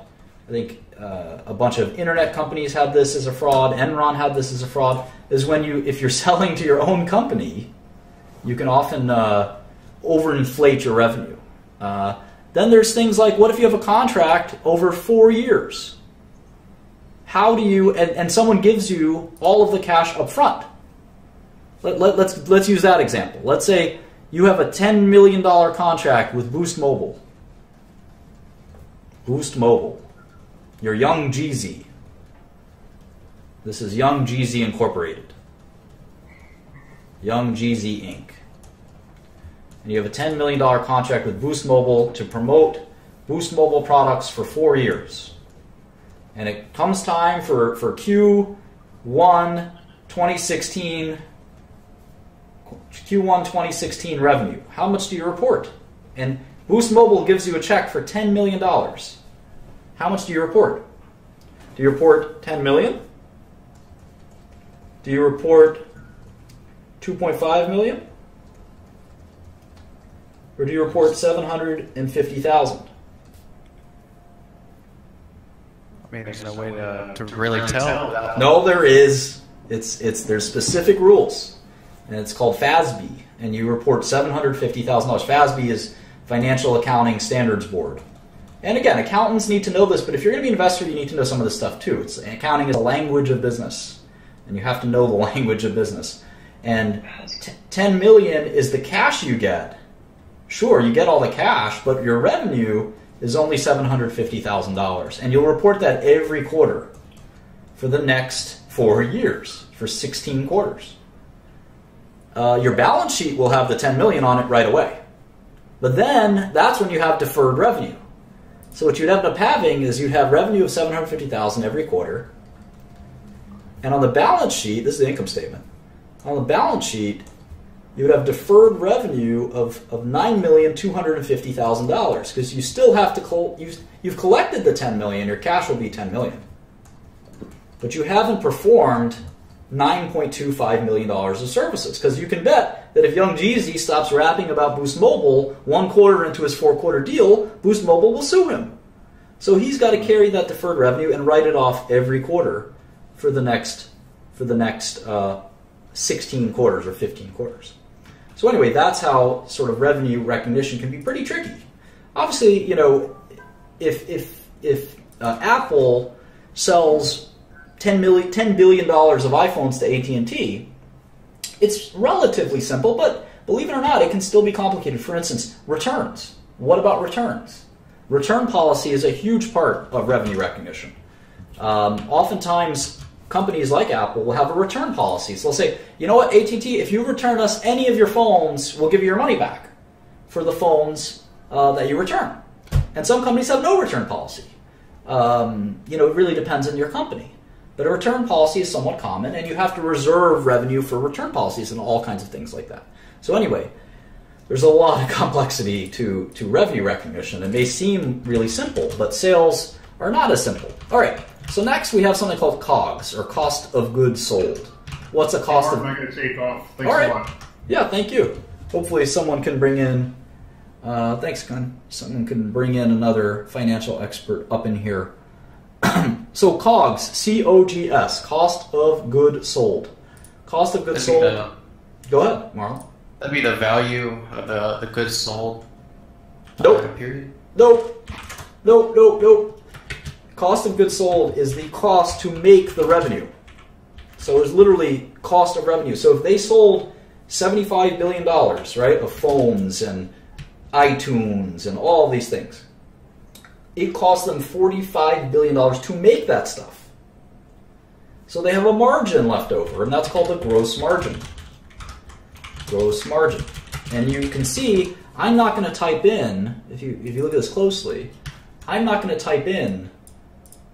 I think uh, a bunch of internet companies had this as a fraud. Enron had this as a fraud. Is when you if you're selling to your own company, you can often uh, overinflate your revenue. Uh, then there's things like what if you have a contract over four years? How do you and, and someone gives you all of the cash up front? Let, let, let's let's use that example. Let's say you have a ten million dollar contract with Boost Mobile. Boost Mobile. You're Young Jeezy. This is Young Jeezy Incorporated. Young Jeezy Inc. And you have a $10 million contract with Boost Mobile to promote Boost Mobile products for four years. And it comes time for, for Q1 2016 Q1 2016 revenue. How much do you report? And Boost Mobile gives you a check for $10 million. How much do you report? Do you report 10 million? Do you report 2.5 million? Or do you report 750,000? I mean, there's no way to, to really tell. No, there is. It's it's there's specific rules, and it's called FASB, and you report seven hundred fifty thousand dollars. FASB is Financial Accounting Standards Board, and again, accountants need to know this. But if you're going to be an investor, you need to know some of this stuff too. It's accounting is a language of business, and you have to know the language of business. And t- ten million is the cash you get. Sure, you get all the cash, but your revenue is only seven hundred fifty thousand dollars, and you'll report that every quarter for the next four years for 16 quarters. Uh, your balance sheet will have the 10 million on it right away. But then that's when you have deferred revenue. So what you'd end up having is you'd have revenue of 750,000 every quarter. And on the balance sheet, this is the income statement. On the balance sheet, you would have deferred revenue of, of $9,250,000 because you still have to col- you, you've collected the 10 million, your cash will be 10 million but you haven't performed $9.25 million of services. Because you can bet that if Young Jeezy stops rapping about Boost Mobile one quarter into his four quarter deal, Boost Mobile will sue him. So he's got to carry that deferred revenue and write it off every quarter for the next for the next uh, 16 quarters or 15 quarters. So anyway, that's how sort of revenue recognition can be pretty tricky. Obviously, you know, if if if uh, Apple sells 10 million, $10 billion of iPhones to AT&T, it's relatively simple, but believe it or not, it can still be complicated. For instance, returns. What about returns? Return policy is a huge part of revenue recognition. Um, oftentimes, companies like Apple will have a return policy. So they'll say, you know what, AT&T, if you return us any of your phones, we'll give you your money back for the phones uh, that you return. And some companies have no return policy. Um, you know, it really depends on your company. But a return policy is somewhat common, and you have to reserve revenue for return policies and all kinds of things like that. So anyway, there's a lot of complexity to, to revenue recognition. It may seem really simple, but sales are not as simple. All right, so next we have something called COGS, or cost of goods sold. What's a cost Mark, of... I'm going to take off. Thanks All right. a lot. Yeah, thank you. Hopefully someone can bring in... Uh, thanks, Gun. Someone can bring in another financial expert up in here. so COGS, C-O-G-S, cost of good sold. Cost of goods sold. the, Go ahead, Marlon. that'd be the value of the, the goods sold. Nope. Uh, period. Nope. Nope, nope, nope. Cost of goods sold is the cost to make the revenue. So it's literally cost of revenue. So if they sold $75 billion, right, of phones and iTunes and all these things, it cost them $45 billion to make that stuff. So they have a margin left over, and that's called the gross margin. Gross margin. And you can see, I'm not going to type in, if you, if you look at this closely, I'm not going to type in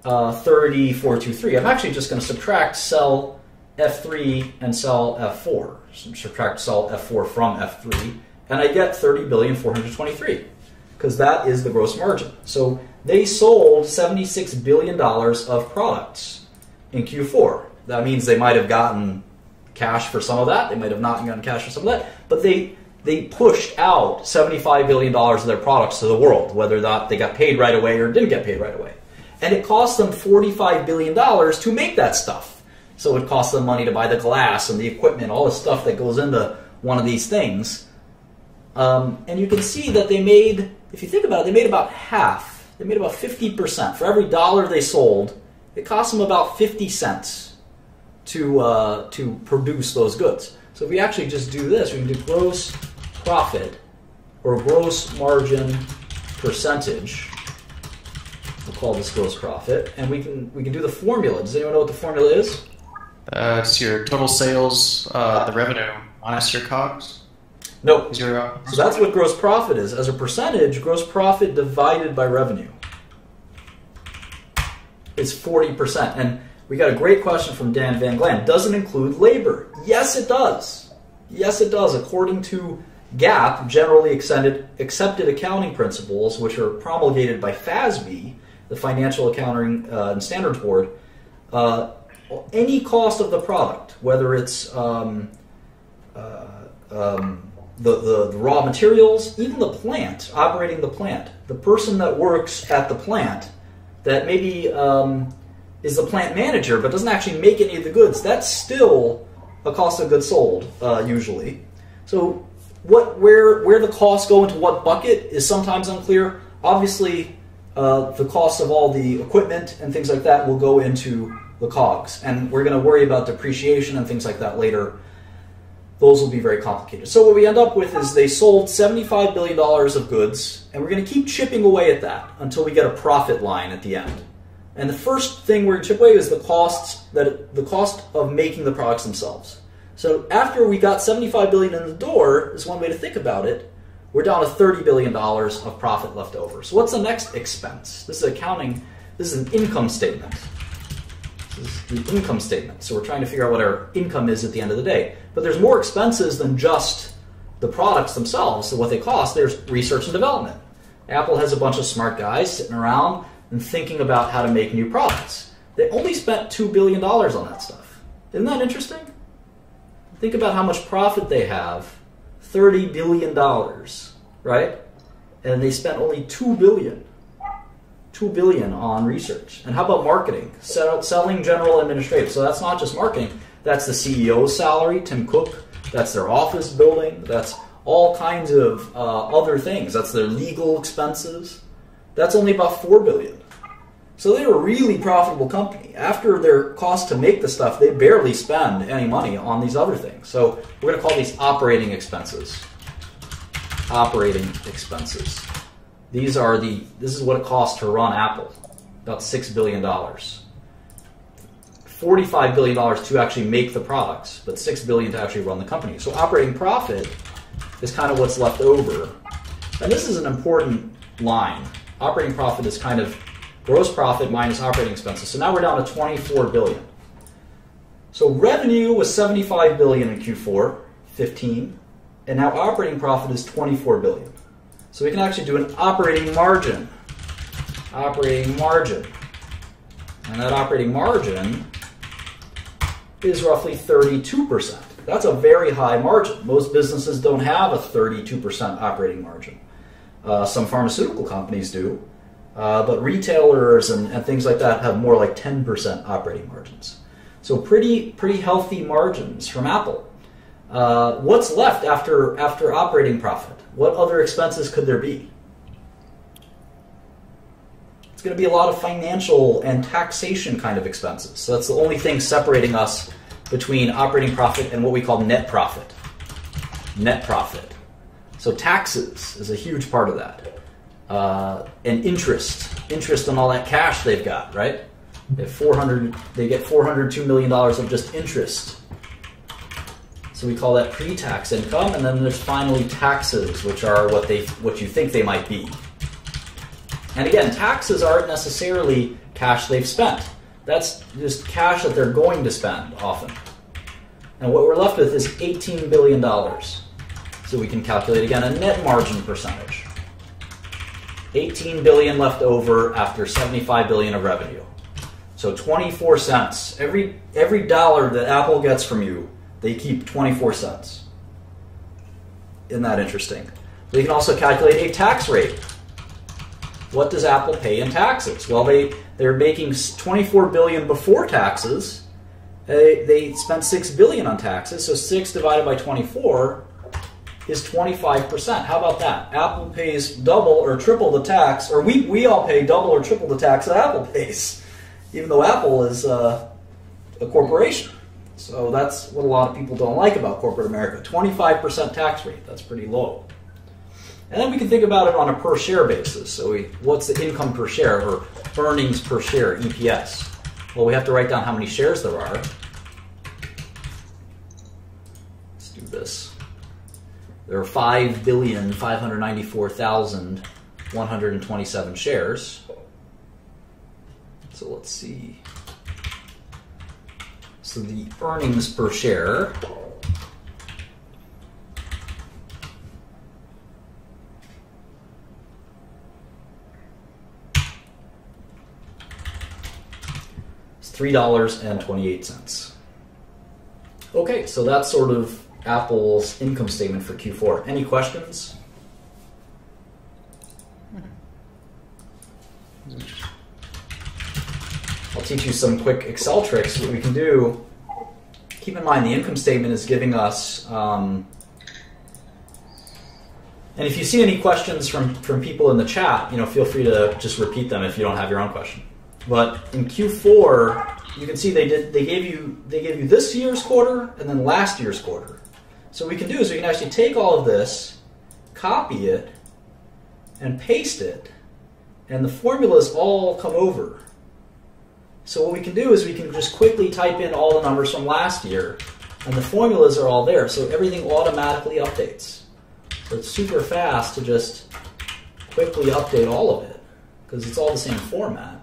uh, 30423. I'm actually just going to subtract cell F3 and cell F4. So subtract cell F4 from F3, and I get 30 billion 423 because that is the gross margin. So they sold 76 billion dollars of products in Q4. That means they might have gotten cash for some of that. They might have not gotten cash for some of that, but they they pushed out 75 billion dollars of their products to the world, whether or not they got paid right away or didn't get paid right away. And it cost them 45 billion dollars to make that stuff. So it costs them money to buy the glass and the equipment, all the stuff that goes into one of these things. Um, and you can see that they made, if you think about it, they made about half. They made about 50%. For every dollar they sold, it cost them about 50 cents to, uh, to produce those goods. So if we actually just do this, we can do gross profit or gross margin percentage. We'll call this gross profit, and we can we can do the formula. Does anyone know what the formula is? Uh, it's your total sales, uh, the revenue minus your COGS. Nope. Is your, uh, So that's what gross profit is. As a percentage, gross profit divided by revenue is 40%. And we got a great question from Dan Van Glan. Does it include labor? Yes, it does. Yes, it does. According to GAAP, generally accepted, accepted accounting principles, which are promulgated by FASB, the Financial Accounting uh, and Standards Board, uh, any cost of the product, whether it's um, uh, um, the, the, the raw materials, even the plant, operating the plant, the person that works at the plant that maybe um, is the plant manager but doesn't actually make any of the goods, that's still a cost of goods sold uh, usually. So what where where the costs go into what bucket is sometimes unclear. Obviously, uh, the cost of all the equipment and things like that will go into the cogs, and we're going to worry about depreciation and things like that later. Those will be very complicated. So what we end up with is they sold $75 billion of goods, and we're going to keep chipping away at that until we get a profit line at the end. And the first thing we're going to chip away is the costs that the cost of making the products themselves. So after we got 75 billion in the door, is one way to think about it. We're down to 30 billion dollars of profit left over. So what's the next expense? This is accounting. This is an income statement. This is the income statement. So we're trying to figure out what our income is at the end of the day. But there's more expenses than just the products themselves, so what they cost. There's research and development. Apple has a bunch of smart guys sitting around and thinking about how to make new products. They only spent $2 billion on that stuff. Isn't that interesting? Think about how much profit they have $30 billion, right? And they spent only $2 billion. Two billion on research. And how about marketing? Sell, selling general administrative. So that's not just marketing. That's the CEO's salary, Tim Cook. That's their office building. That's all kinds of uh, other things. That's their legal expenses. That's only about four billion. So they're a really profitable company. After their cost to make the stuff, they barely spend any money on these other things. So we're going to call these operating expenses. Operating expenses. These are the. This is what it costs to run Apple, about six billion dollars. Forty-five billion dollars to actually make the products, but six billion to actually run the company. So operating profit is kind of what's left over, and this is an important line. Operating profit is kind of gross profit minus operating expenses. So now we're down to twenty-four billion. So revenue was seventy-five billion in Q4, fifteen, and now operating profit is twenty-four billion. So we can actually do an operating margin. Operating margin. And that operating margin is roughly 32%. That's a very high margin. Most businesses don't have a 32% operating margin. Uh, some pharmaceutical companies do, uh, but retailers and, and things like that have more like 10% operating margins. So pretty pretty healthy margins from Apple. Uh, what's left after after operating profit? What other expenses could there be? It's going to be a lot of financial and taxation kind of expenses. So that's the only thing separating us between operating profit and what we call net profit. Net profit. So taxes is a huge part of that. Uh, and interest, interest on all that cash they've got, right? They have 400. They get 402 million dollars of just interest. So we call that pre-tax income, and then there's finally taxes, which are what they what you think they might be. And again, taxes aren't necessarily cash they've spent. That's just cash that they're going to spend often. And what we're left with is $18 billion. So we can calculate again a net margin percentage. 18 billion left over after 75 billion of revenue. So 24 cents. Every every dollar that Apple gets from you, they keep 24 cents. Isn't that interesting? We can also calculate a tax rate. What does Apple pay in taxes? Well, they they're making 24 billion before taxes. They, they spent 6 billion on taxes, so 6 divided by 24 is 25%. How about that? Apple pays double or triple the tax, or we, we all pay double or triple the tax that Apple pays, even though Apple is uh, a corporation. So that's what a lot of people don't like about corporate America. 25% tax rate, that's pretty low. And then we can think about it on a per share basis. So we, what's the income per share or earnings per share, EPS? Well, we have to write down how many shares there are. Let's do this. There are 5,594,127 shares. So let's see. So the earnings per share is $3.28. Okay, so that's sort of Apple's income statement for Q4. Any questions? I'll teach you some quick Excel tricks. What we can do, keep in mind the income statement is giving us, um, and if you see any questions from, from people in the chat, you know, feel free to just repeat them if you don't have your own question. But in Q4, you can see they did they gave you they gave you this year's quarter and then last year's quarter. So what we can do is we can actually take all of this, copy it, and paste it, and the formulas all come over. So what we can do is we can just quickly type in all the numbers from last year, and the formulas are all there, so everything automatically updates. So it's super fast to just quickly update all of it, because it's all the same format.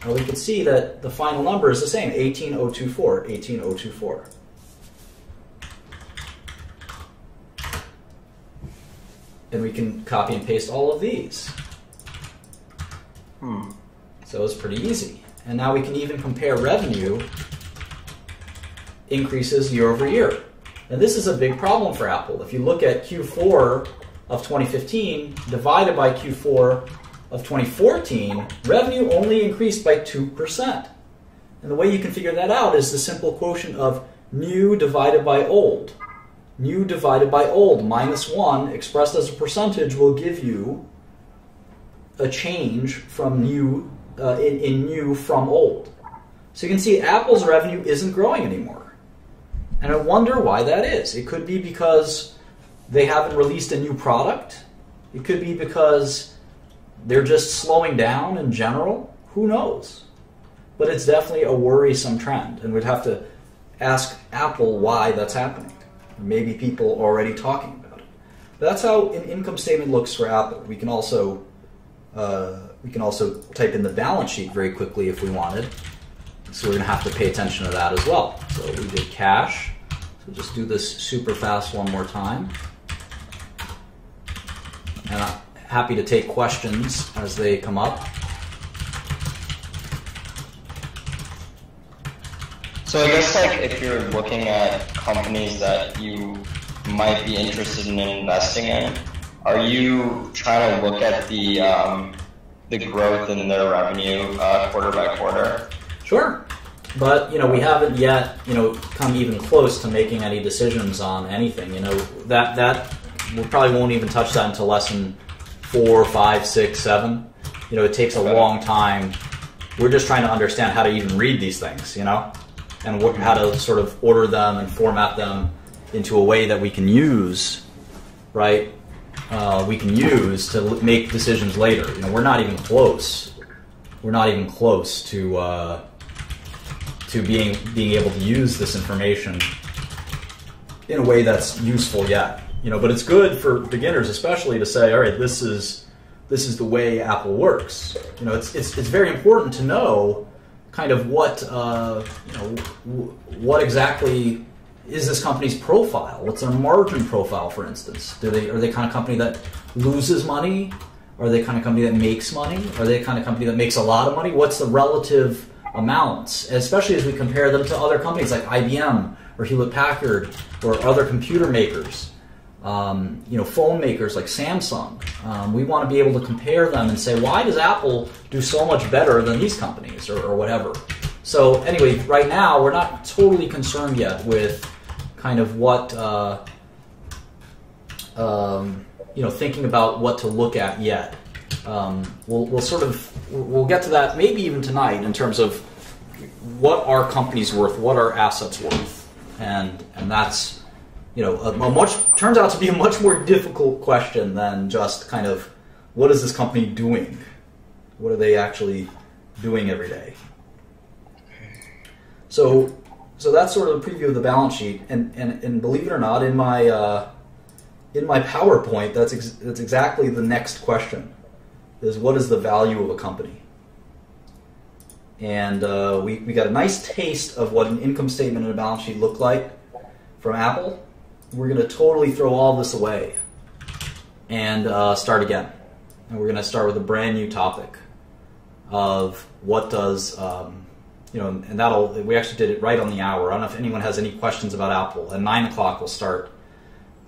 And we can see that the final number is the same, 18024, 18024. And we can copy and paste all of these. Hmm. So it's pretty easy. And now we can even compare revenue increases year over year. And this is a big problem for Apple. If you look at Q4 of 2015 divided by Q4 of 2014, revenue only increased by 2%. And the way you can figure that out is the simple quotient of new divided by old. New divided by old minus 1 expressed as a percentage will give you a change from new uh, in, in new from old. So you can see Apple's revenue isn't growing anymore. And I wonder why that is. It could be because they haven't released a new product. It could be because they're just slowing down in general. Who knows? But it's definitely a worrisome trend, and we'd have to ask Apple why that's happening. Maybe people already talking about it. But that's how an income statement looks for Apple. We can also uh, we can also type in the balance sheet very quickly if we wanted. So we're going to have to pay attention to that as well. So we did cash. So just do this super fast one more time. And I'm happy to take questions as they come up. So I guess like if you're looking at companies that you might be interested in investing in, are you trying to look at the um, the growth in their revenue uh, quarter by quarter? Sure. But you know, we haven't yet, you know, come even close to making any decisions on anything. You know, that that we probably won't even touch that until lesson four, five, six, seven. You know, it takes a Okay. long time. We're just trying to understand how to even read these things, you know, and what, how to sort of order them and format them into a way that we can use, right? Uh, we can use to make decisions later. You know, we're not even close we're not even close to uh, to being being able to use this information in a way that's useful yet. You know, but it's good for beginners, especially, to say, all right, this is this is the way Apple works. You know, it's it's, it's very important to know kind of what uh, you know what exactly is this company's profile? What's their margin profile, for instance? Do they are they kind of company that loses money? Are they kind of company that makes money? Are they kind of company that makes a lot of money? What's the relative amounts, especially as we compare them to other companies like IBM or Hewlett Packard or other computer makers? Um, you know, phone makers like Samsung. Um, we want to be able to compare them and say, why does Apple do so much better than these companies or, or whatever? So anyway, right now we're not totally concerned yet with kind of what uh, um, you know thinking about what to look at yet. Um, we'll, we'll sort of we'll get to that maybe even tonight in terms of what are companies worth, what are assets worth, and and that's you know a, a much turns out to be a much more difficult question than just kind of what is this company doing, what are they actually doing every day. So so that's sort of a preview of the balance sheet, and and, and believe it or not, in my uh, in my PowerPoint, that's ex- that's exactly the next question: is what is the value of a company? And uh, we we got a nice taste of what an income statement and a balance sheet look like from Apple. We're going to totally throw all this away and uh, start again, and we're going to start with a brand new topic of what does um, you know, and that'll we actually did it right on the hour. I don't know if anyone has any questions about Apple. At nine o'clock, we'll start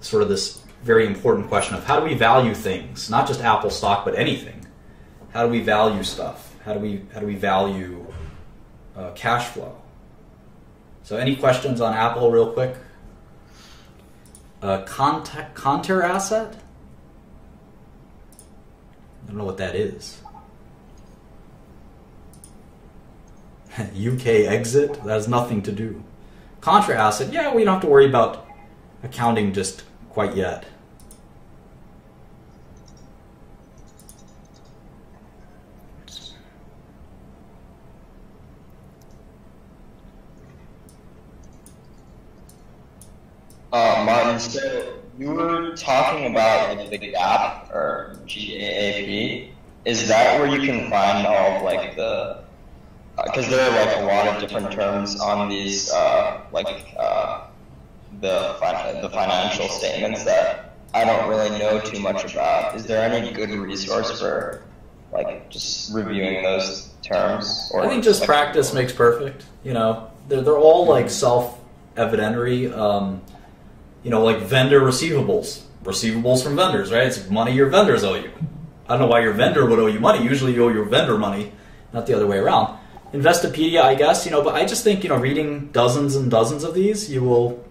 sort of this very important question of how do we value things, not just Apple stock, but anything. How do we value stuff? How do we how do we value uh, cash flow? So, any questions on Apple, real quick? Uh, contact, Contour asset. I don't know what that is. UK exit, that has nothing to do. Contra asset, yeah, we don't have to worry about accounting just quite yet. Uh, Martin, so you were talking about like the GAP or GAAP. Is that where you can find all of like the because there are like a lot of different terms on these uh, like uh, the fin- the financial statements that I don't really know too much about. Is there any good resource for like just reviewing those terms? I think just like, practice makes perfect. You know, they're, they're all like self-evidentary. Um, you know, like vendor receivables, receivables from vendors, right? It's money your vendors owe you. I don't know why your vendor would owe you money. Usually, you owe your vendor money, not the other way around. Investopedia, I guess, you know, but I just think you know, reading dozens and dozens of these, you will,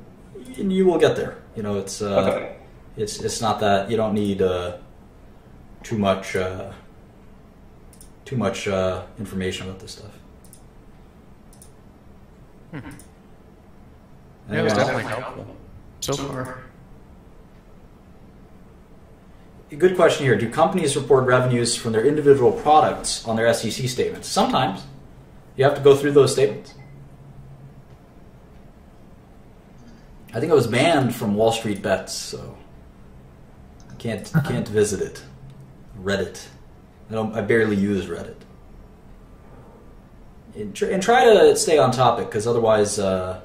you will get there. You know, it's uh, Okay. it's it's not that you don't need uh, too much uh, too much uh, information about this stuff. It was Anyone else? definitely helpful so far. Good question here. Do companies report revenues from their individual products on their SEC statements? Sometimes. You have to go through those statements. I think I was banned from Wall Street Bets, so I can't can't visit it. Reddit. I don't. I barely use Reddit. And and try to stay on topic, because otherwise, uh,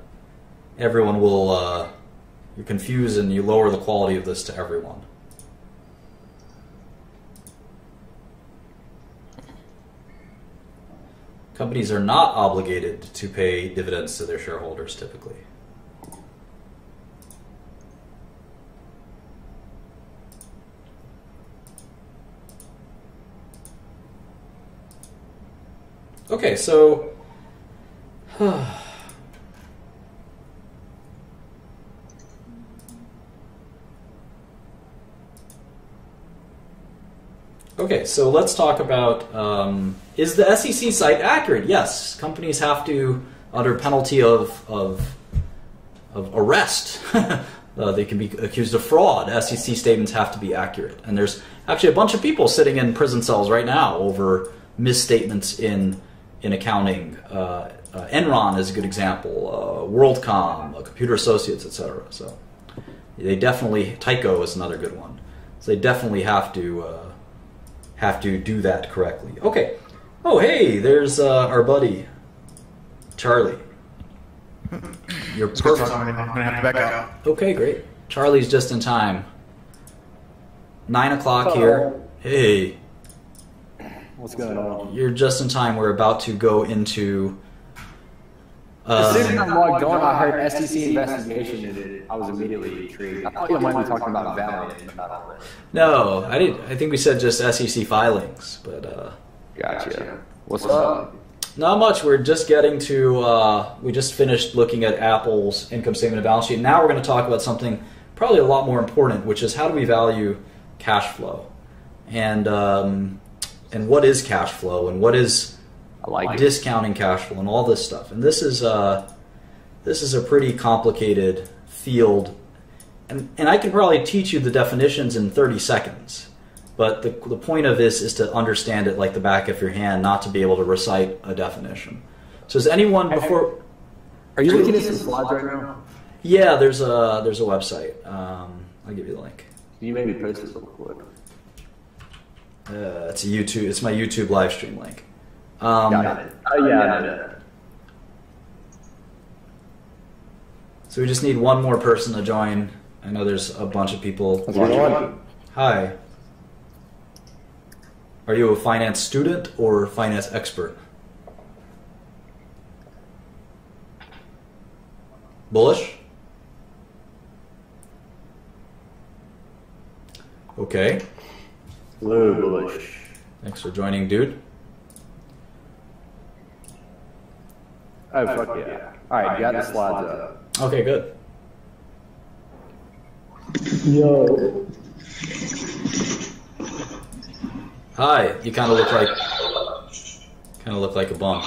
everyone will. Uh, you're confused, and you lower the quality of this to everyone. Companies are not obligated to pay dividends to their shareholders typically. Okay, so Okay, so let's talk about um, is the SEC site accurate? Yes, companies have to, under penalty of of, of arrest, uh, they can be accused of fraud. SEC statements have to be accurate, and there's actually a bunch of people sitting in prison cells right now over misstatements in in accounting. Uh, uh, Enron is a good example. Uh, WorldCom, uh, Computer Associates, etc. So they definitely Tyco is another good one. So they definitely have to uh, have to do that correctly. Okay. Oh hey, there's uh, our buddy Charlie. You're perfect. I'm gonna have to back out. Okay, great. Charlie's just in time. Nine o'clock here. Hey, What's going on? you're just in time. We're about to go into. As soon as I logged on, I heard SEC investigation, and I was immediately intrigued. I thought you might be talking about Valeant, not all this. no, I didn't. I think we said just SEC filings, but uh, Gotcha. What's up? not much. We're just getting to. Uh, we just finished looking at Apple's income statement and balance sheet. Now we're going to talk about something probably a lot more important, which is how do we value cash flow, and um, and what is cash flow, and what is I like it. discounting cash flow and all this stuff. And this is uh, this is a pretty complicated field, and and I can probably teach you the definitions in thirty seconds. But the the point of this is to understand it like the back of your hand, not to be able to recite a definition. So, is anyone before? Are you looking at some slides right now? Yeah, there's a there's a website. Um, I'll give you the link. Can you maybe post this real quick? Uh, it's a YouTube. It's my YouTube live stream link. Um, Got it. Oh yeah, I know that. So we just need one more person to join. I know there's a bunch of people. What's going on? Hi. Are you a finance student or finance expert? Bullish? Okay. Blue bullish. Thanks for joining, dude. Oh, oh fuck yeah! All right, got the slides up. Okay, good. Yo. Hi. You kind of look like kind of look like a bum,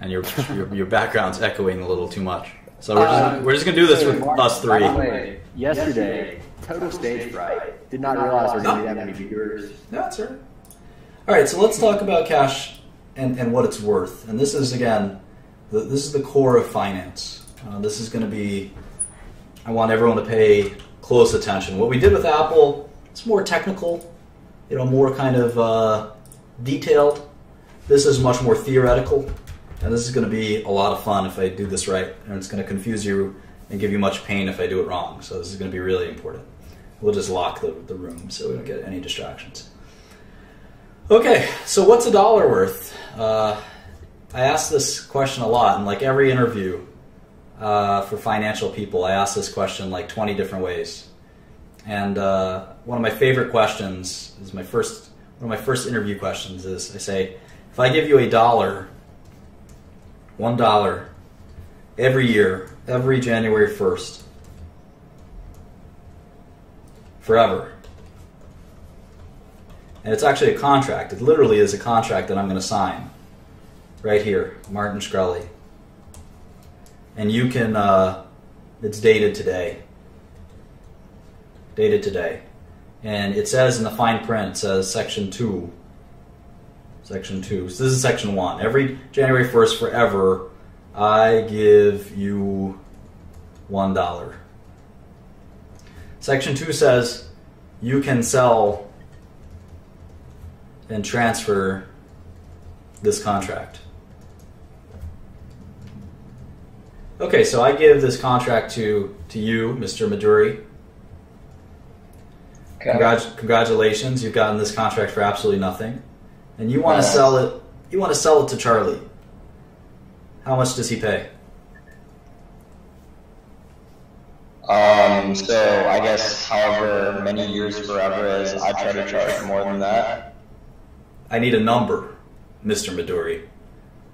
and your your, your background's echoing a little too much. So we're just, uh, we're just gonna do this with us three. By the way, yesterday, total stage fright. Did not realize there were going to be that many viewers. That's right. All right, so let's talk about cash and, and what it's worth. And this is again, this is the core of finance. Uh, this is going to be. I want everyone to pay close attention. What we did with Apple, it's more technical, you know, more kind of uh, detailed. This is much more theoretical, and this is going to be a lot of fun if I do this right, and it's going to confuse you and give you much pain if I do it wrong. So this is going to be really important. We'll just lock the, the room so we don't get any distractions. Okay, so what's a dollar worth? Uh, I ask this question a lot in like every interview uh, for financial people. I ask this question like 20 different ways. And uh, one of my favorite questions is my first one of my first interview questions is I say, if I give you a dollar, one dollar, every year, every January 1st, forever. And it's actually a contract. It literally is a contract that I'm going to sign right here, Martin Shkreli. And you can, uh, it's dated today. Dated today. And it says in the fine print, says section 2. Section 2. So this is section 1. Every January 1st forever, I give you $1. Section 2 says you can sell and transfer this contract. Okay, so I give this contract to, to you, Mr. Maduri. Okay. Congrat- congratulations, you've gotten this contract for absolutely nothing. And you want to Nice. sell it you want to sell it to Charlie. How much does he pay? Um, so I guess however many years forever is, I try to charge more than that. I need a number, Mr. Maduri.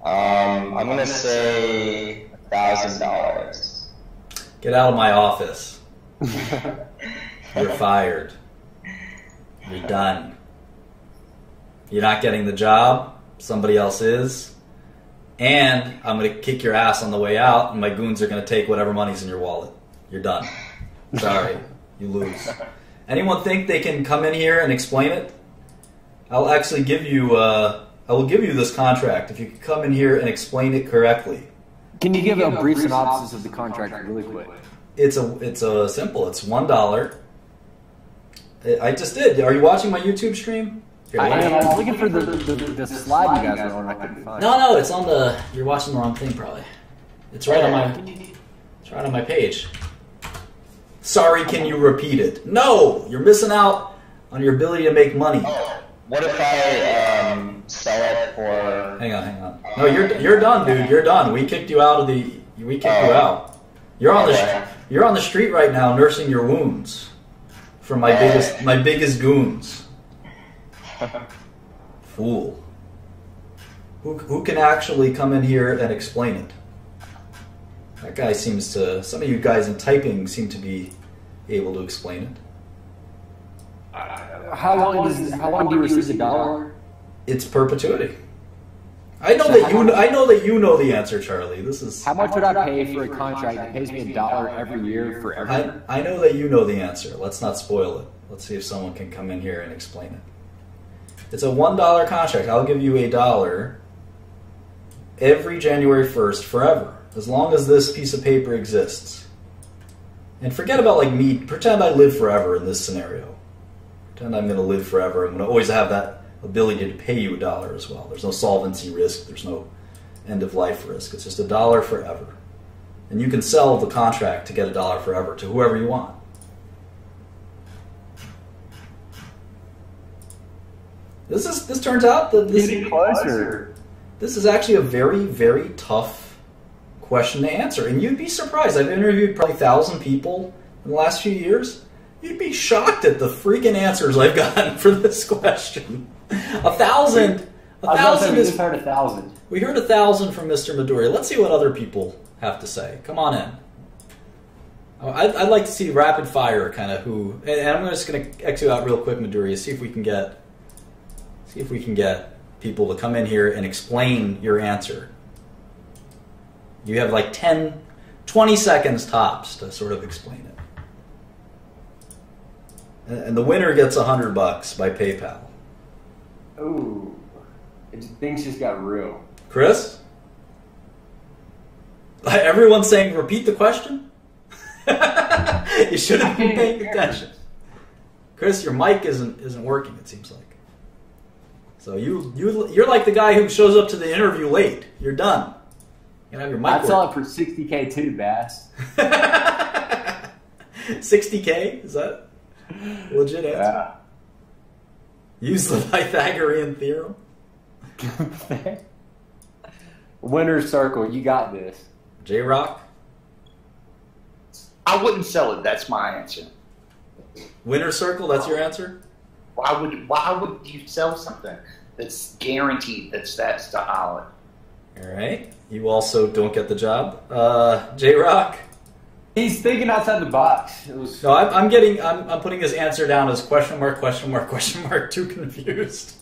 Um, I'm gonna say a thousand dollars. Get out of my office. You're fired. You're done. You're not getting the job. Somebody else is. And I'm going to kick your ass on the way out, and my goons are going to take whatever money's in your wallet. You're done. Sorry. You lose. Anyone think they can come in here and explain it? I'll actually give you. Uh, I will give you this contract if you can come in here and explain it correctly. Can you give a brief synopsis of the contract really quick? It's a. It's a simple. It's one dollar. I just did. Are you watching my YouTube stream? Here, I, let am, I was looking for the, the, the slide you guys were on. I couldn't find. No, no, it's on the. You're watching the wrong thing, probably. It's right on my. It's right on my page. Sorry, can you repeat it? No, you're missing out on your ability to make money. Oh. What if I um, sell it for? Hang on, hang on. No, you're you're done, dude. You're done. We kicked you out of the. We kicked you out. You're on the. Okay. You're on the street right now, nursing your wounds from my biggest my biggest goons. Fool. Who who can actually come in here and explain it? That guy seems to. Some of you guys in typing seem to be able to explain it. How long does how long do you receive the dollar? It's perpetuity. I know So that you. much- I know that you know the answer, Charlie. This is. How much would I pay for a contract that pays me a dollar every year forever? I, I know that you know the answer. Let's not spoil it. Let's see if someone can come in here and explain it. It's a one dollar contract. I'll give you a dollar every January first forever, as long as this piece of paper exists. And forget about like me. Pretend I live forever in this scenario. Pretend I'm going to live forever. I'm going to always have that ability to pay you a dollar as well. There's no solvency risk. There's no end of life risk. It's just a dollar forever. And you can sell the contract to get a dollar forever to whoever you want. This is this turns out that this closer. this is actually a very very tough question to answer, and you'd be surprised. I've interviewed probably thousand people in the last few years. You'd be shocked at the freaking answers I've gotten for this question. A thousand, a I was gonna say, thousand we is heard a thousand. we heard a thousand from Mr. Midori. Let's see what other people have to say. Come on in. Oh, I'd, I'd like to see rapid fire, kind of who. And, and I'm just going to you out real quick, Midori. See if we can get, see if we can get people to come in here and explain your answer. You have like 10, 20 seconds tops to sort of explain it. And, the winner gets a hundred bucks by PayPal. Ooh, it, things just got real. Chris? Everyone's saying repeat the question? you should have been paying attention. Chris, your mic isn't isn't working, it seems like. So you you you're like the guy who shows up to the interview late. You're done. You have your mic I'd sell it for 60k too, Bass. 60k? Is that legit answer? Yeah. Use the Pythagorean theorem. Winner's circle, you got this. J Rock? I wouldn't sell it. That's my answer. Winner circle, that's your answer? Why would Why would you sell something that's guaranteed? That's that solid. Alright. You also don't get the job. Uh J Rock? He's thinking outside the box. It was No, I'm, I'm getting. I'm, I'm putting his answer down as question mark, question mark, question mark. Too confused.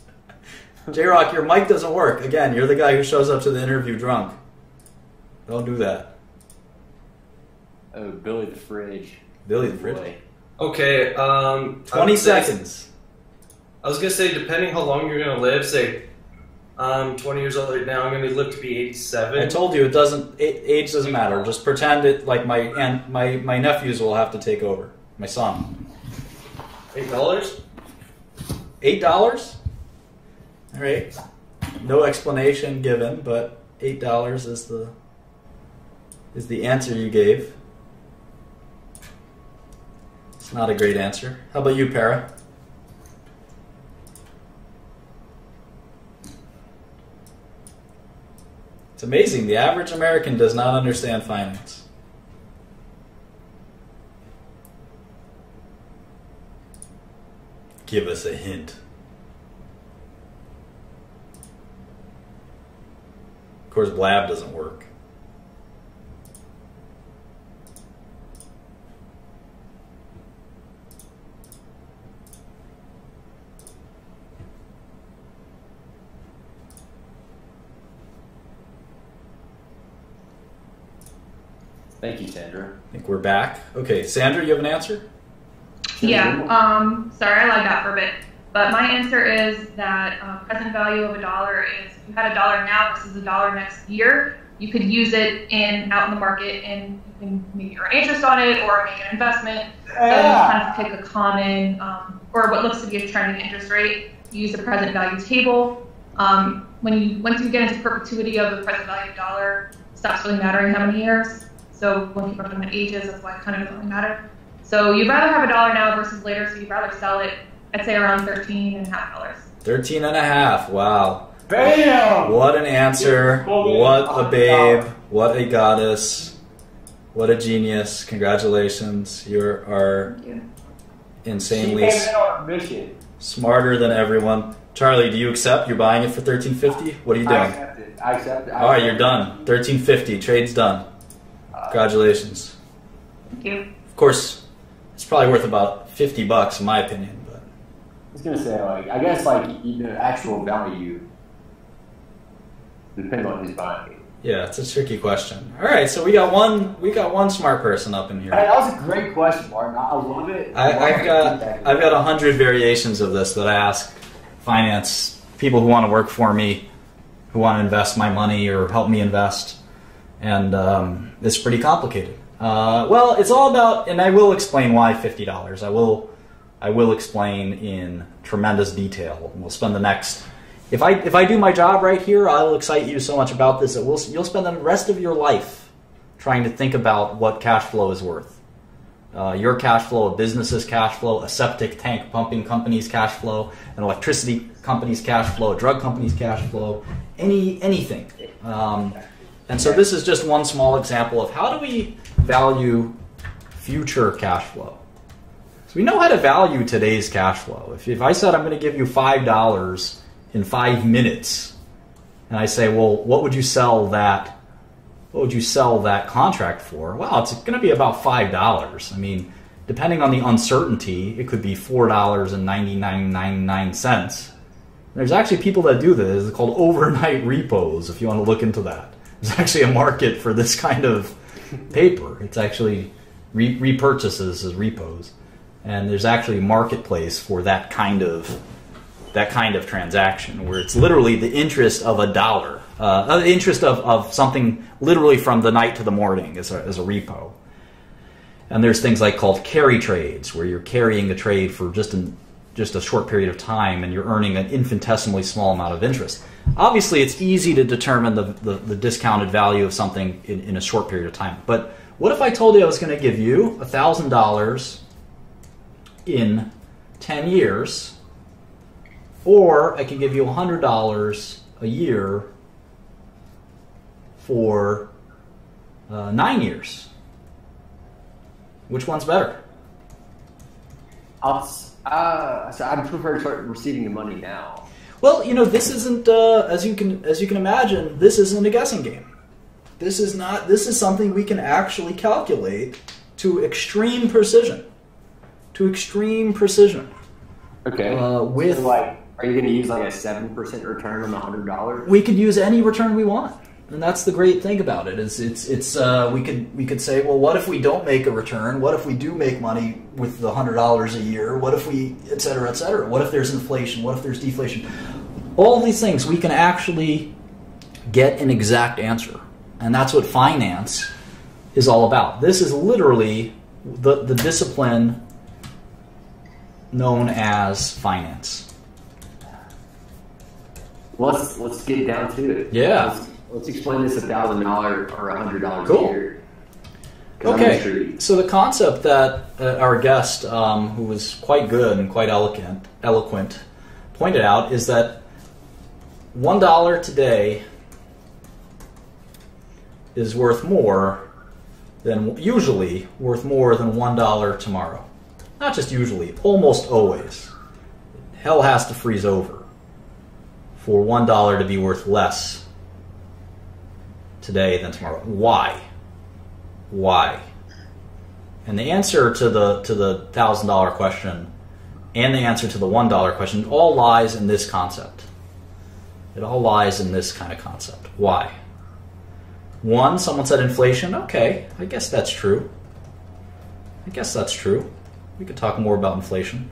J Rock, your mic doesn't work. Again, you're the guy who shows up to the interview drunk. Don't do that, oh, Billy the Fridge. Billy the Fridge. Okay, um, I Twenty would say- seconds. I was gonna say, depending how long you're gonna live, say, I'm 20 years old right now. I'm gonna live to be 87. I told you it doesn't. a- Age doesn't matter. Just pretend it like my and my my nephews will have to take over. My son. Eight dollars. Eight dollars. All right. No explanation given, but eight dollars is the is the answer you gave. It's not a great answer. How about you, Para? It's amazing. The average American does not understand finance. Give us a hint. Of course, Blab doesn't work. Thank you, Sandra. I think we're back. Okay, Sandra, you have an answer? Yeah. Um. Sorry, I lied out for a bit. But my answer is that uh, present value of a dollar is if you had a dollar now versus a dollar next year, you could use it in out in the market and you can maybe earn interest on it or make an investment. So you kind of pick a common um, or what looks to be a trending interest rate. Use the present value table. Um, when you once you get into perpetuity of the present value of dollar, it stops really mattering how many years. So when people are talking about ages, that's why it kind of doesn't really matter. So you'd rather have a dollar now versus later, so you'd rather sell it, I'd say around thirteen and a half and a half dollars. 13 and a half. Wow. Bam! What an answer. What a babe. What a goddess. What a genius. Congratulations. You are Thank you. She insanely came in on a mission. smarter than everyone. Charlie, do you accept? You're buying it for 1350? What are you doing? I doing? accept it. I accept it. I All right, you're done. 1350. Trade's done. Congratulations. Thank you. Of course, it's probably worth about 50 bucks in my opinion, but I was gonna say like I guess like you know actual value depends on who's buying yeah, it's a tricky question. All right, so we got one we got one smart person up in here. Hey, that was a great question, Martin. I I love it. I, I've got I've got a hundred variations of this that I ask finance people who want to work for me, who want to invest my money or help me invest, and um, it's pretty complicated. Uh, well, it's all about, and I will explain why fifty dollars. I will I will explain in tremendous detail. We'll spend the next. If I if I do my job right here, I'll excite you so much about this that we'll, you'll spend the rest of your life trying to think about what cash flow is worth uh, your cash flow, a business's cash flow, a septic tank pumping company's cash flow, an electricity company's cash flow, a drug company's cash flow, any anything. Um, and so this is just one small example of how do we value future cash flow. So we know how to value today's cash flow. If, if I said I'm going to give you five dollars in five minutes, and I say, well, what would you sell that what would you sell that contract for? Well, it's going to be about five dollars. I mean, depending on the uncertainty, it could be four dollars and ninety nine ninety nine cents. There's actually people that do this. It's called overnight repos. If you want to look into that, there's actually a market for this kind of paper. It's actually re- repurchases as repos, and there's actually a marketplace for that kind of that kind of transaction where it's literally the interest of a dollar, uh, the interest of, of something literally from the night to the morning as a, as a repo. And there's things like called carry trades where you're carrying a trade for just an, just a short period of time and you're earning an infinitesimally small amount of interest. Obviously, it's easy to determine the, the, the discounted value of something in, in a short period of time. But what if I told you I was going to give you $1,000 in 10 years? Or I can give you $100 a year for uh, nine years. Which one's better? Uh, so I'd prefer to start receiving the money now. Well, you know, this isn't uh, as you can as you can imagine. This isn't a guessing game. This is not. This is something we can actually calculate to extreme precision. To extreme precision. Okay. Uh, with- So, like, are you going to use like a seven percent return on the hundred dollars? we could use any return we want and that's the great thing about it is it's it's uh, we could we could say well what if we don't make a return? What if we do make money with the hundred dollars a year? What if we et cetera et cetera? What if there's inflation? What if there's deflation? All these things we can actually get an exact answer. And that's what finance is all about. This is literally the the discipline known as finance. Let's let's get down to it. Yeah. Let's, let's explain this a thousand dollar or a hundred dollars Cool. a year. Okay, so the concept that uh, our guest, um, who was quite good and quite eloquent, eloquent, pointed out is that one dollar today is worth more than usually worth more than one dollar tomorrow. Not just usually, almost always. Hell has to freeze over for one dollar to be worth less today than tomorrow. Why? why? And the answer to the to the thousand dollar question and the answer to the one dollar question all lies in this concept. It all lies in this kind of concept. Why? One, someone said inflation. Okay, I guess that's true. I guess that's true. We could talk more about inflation.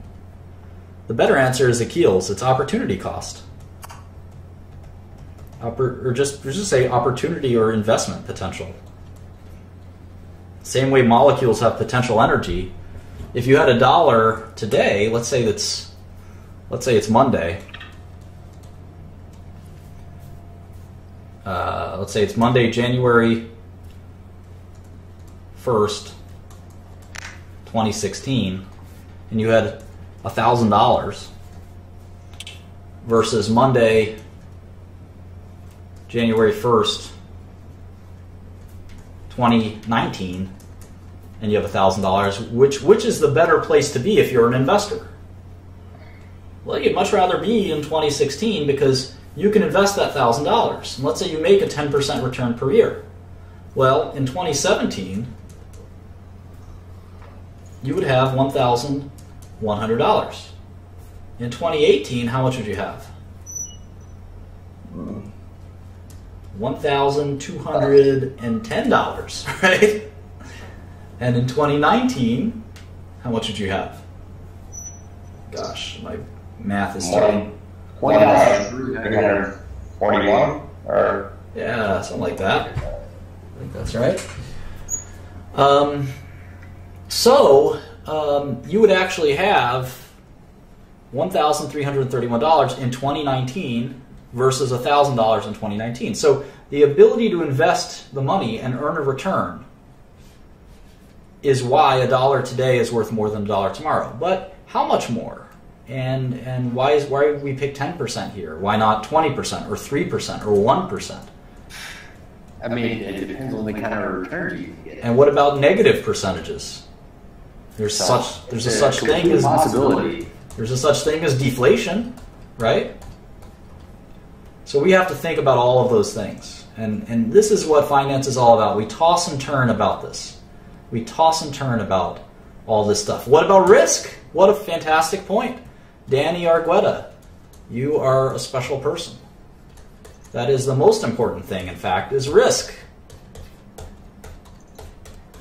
The better answer is Akil's. It's opportunity cost. Oppor- or just just say opportunity or investment potential. Same way molecules have potential energy. If you had a dollar today, let's say that's let's say it's Monday. Uh, let's say it's Monday, January 1st, 2016, and you had $1,000 versus Monday, January 1st, 2019, and you have $1,000, which, which is the better place to be if you're an investor? Well, you'd much rather be in 2016 because you can invest that $1,000. And let's say you make a 10% return per year. Well, in 2017, you would have $1,100. In 2018, how much would you have? $1,210, right? And in 2019, how much would you have? Gosh, my math is terrible. One thousand three hundred forty-one, or Yeah, something like that. I think that's right. Um, so um, you would actually have one thousand three hundred thirty-one dollars in 2019 versus thousand dollars in 2019. So the ability to invest the money and earn a return is why a dollar today is worth more than a dollar tomorrow. But how much more? And and why is why would we pick 10% here? Why not 20% or 3% or 1%? I mean, it depends on the kind of return you get. And what about negative percentages? There's such there's a such thing as possibility. there's a such thing as deflation, right? So we have to think about all of those things. And and this is what finance is all about. We toss and turn about this. We toss and turn about all this stuff. What about risk? What a fantastic point. Danny Argueta, you are a special person. That is the most important thing, in fact, is risk.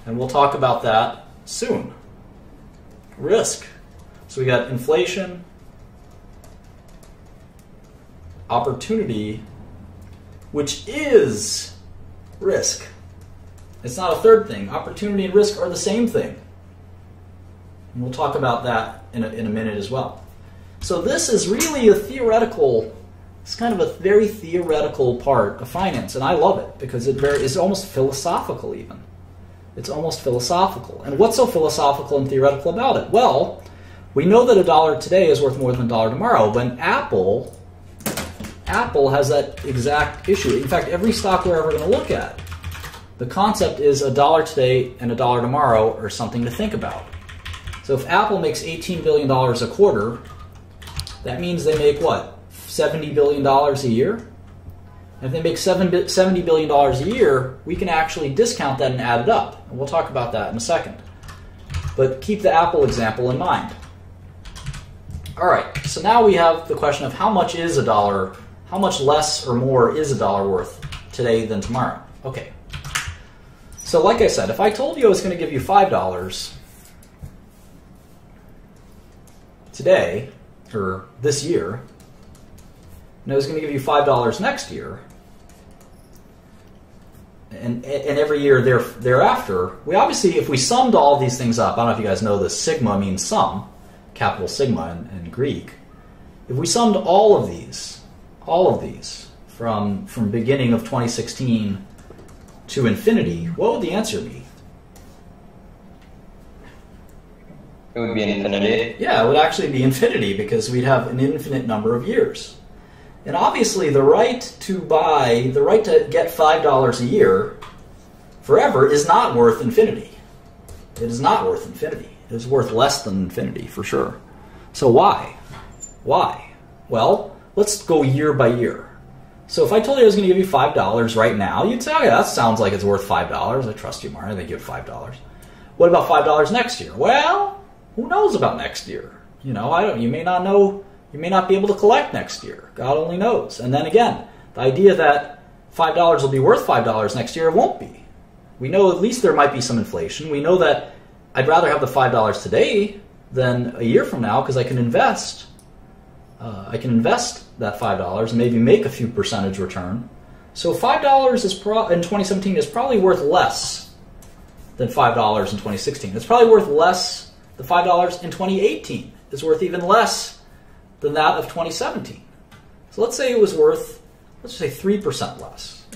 And we'll talk about that soon. Risk. So we got inflation, opportunity, which is risk. It's not a third thing. Opportunity and risk are the same thing. And we'll talk about that in a, in a minute as well. So this is really a theoretical, it's kind of a very theoretical part of finance, and I love it because it very, is almost philosophical even. It's almost philosophical. And what's so philosophical and theoretical about it? Well, we know that a dollar today is worth more than a dollar tomorrow, but Apple, Apple has that exact issue. In fact, every stock we're ever going to look at, the concept is a dollar today and a dollar tomorrow are something to think about. So if Apple makes $18 billion a quarter, that means they make what? $70 billion a year? And if they make $70 billion a year, we can actually discount that and add it up. And we'll talk about that in a second. But keep the Apple example in mind. All right, so now we have the question of how much is a dollar, how much less or more is a dollar worth today than tomorrow? Okay. So, like I said, if I told you I was going to give you $5 today, or this year, and I was going to give you $5 next year, and, and every year there, thereafter, we obviously, if we summed all these things up, I don't know if you guys know this, sigma means sum, capital sigma in, in Greek. If we summed all of these, all of these, from, from beginning of 2016 to infinity, what would the answer be? it would be infinity. Yeah, it would actually be infinity because we'd have an infinite number of years. And obviously, the right to buy, the right to get $5 a year forever is not worth infinity. It is not worth infinity. It is worth less than infinity for sure. So, why? Why? Well, let's go year by year. So, if I told you I was going to give you $5 right now, you'd say, yeah, that sounds like it's worth $5. I trust you, Martin. I you have $5. What about $5 next year? Well, who knows about next year? You know, I don't. You may not know. You may not be able to collect next year. God only knows. And then again, the idea that five dollars will be worth five dollars next year won't be. We know at least there might be some inflation. We know that I'd rather have the five dollars today than a year from now because I can invest uh, I can invest that five dollars and maybe make a few percentage return. So five dollars is pro- in 2017 is probably worth less than five dollars in 2016. It's probably worth less. The five dollars in 2018 is worth even less than that of 2017. So let's say it was worth, let's say three percent less.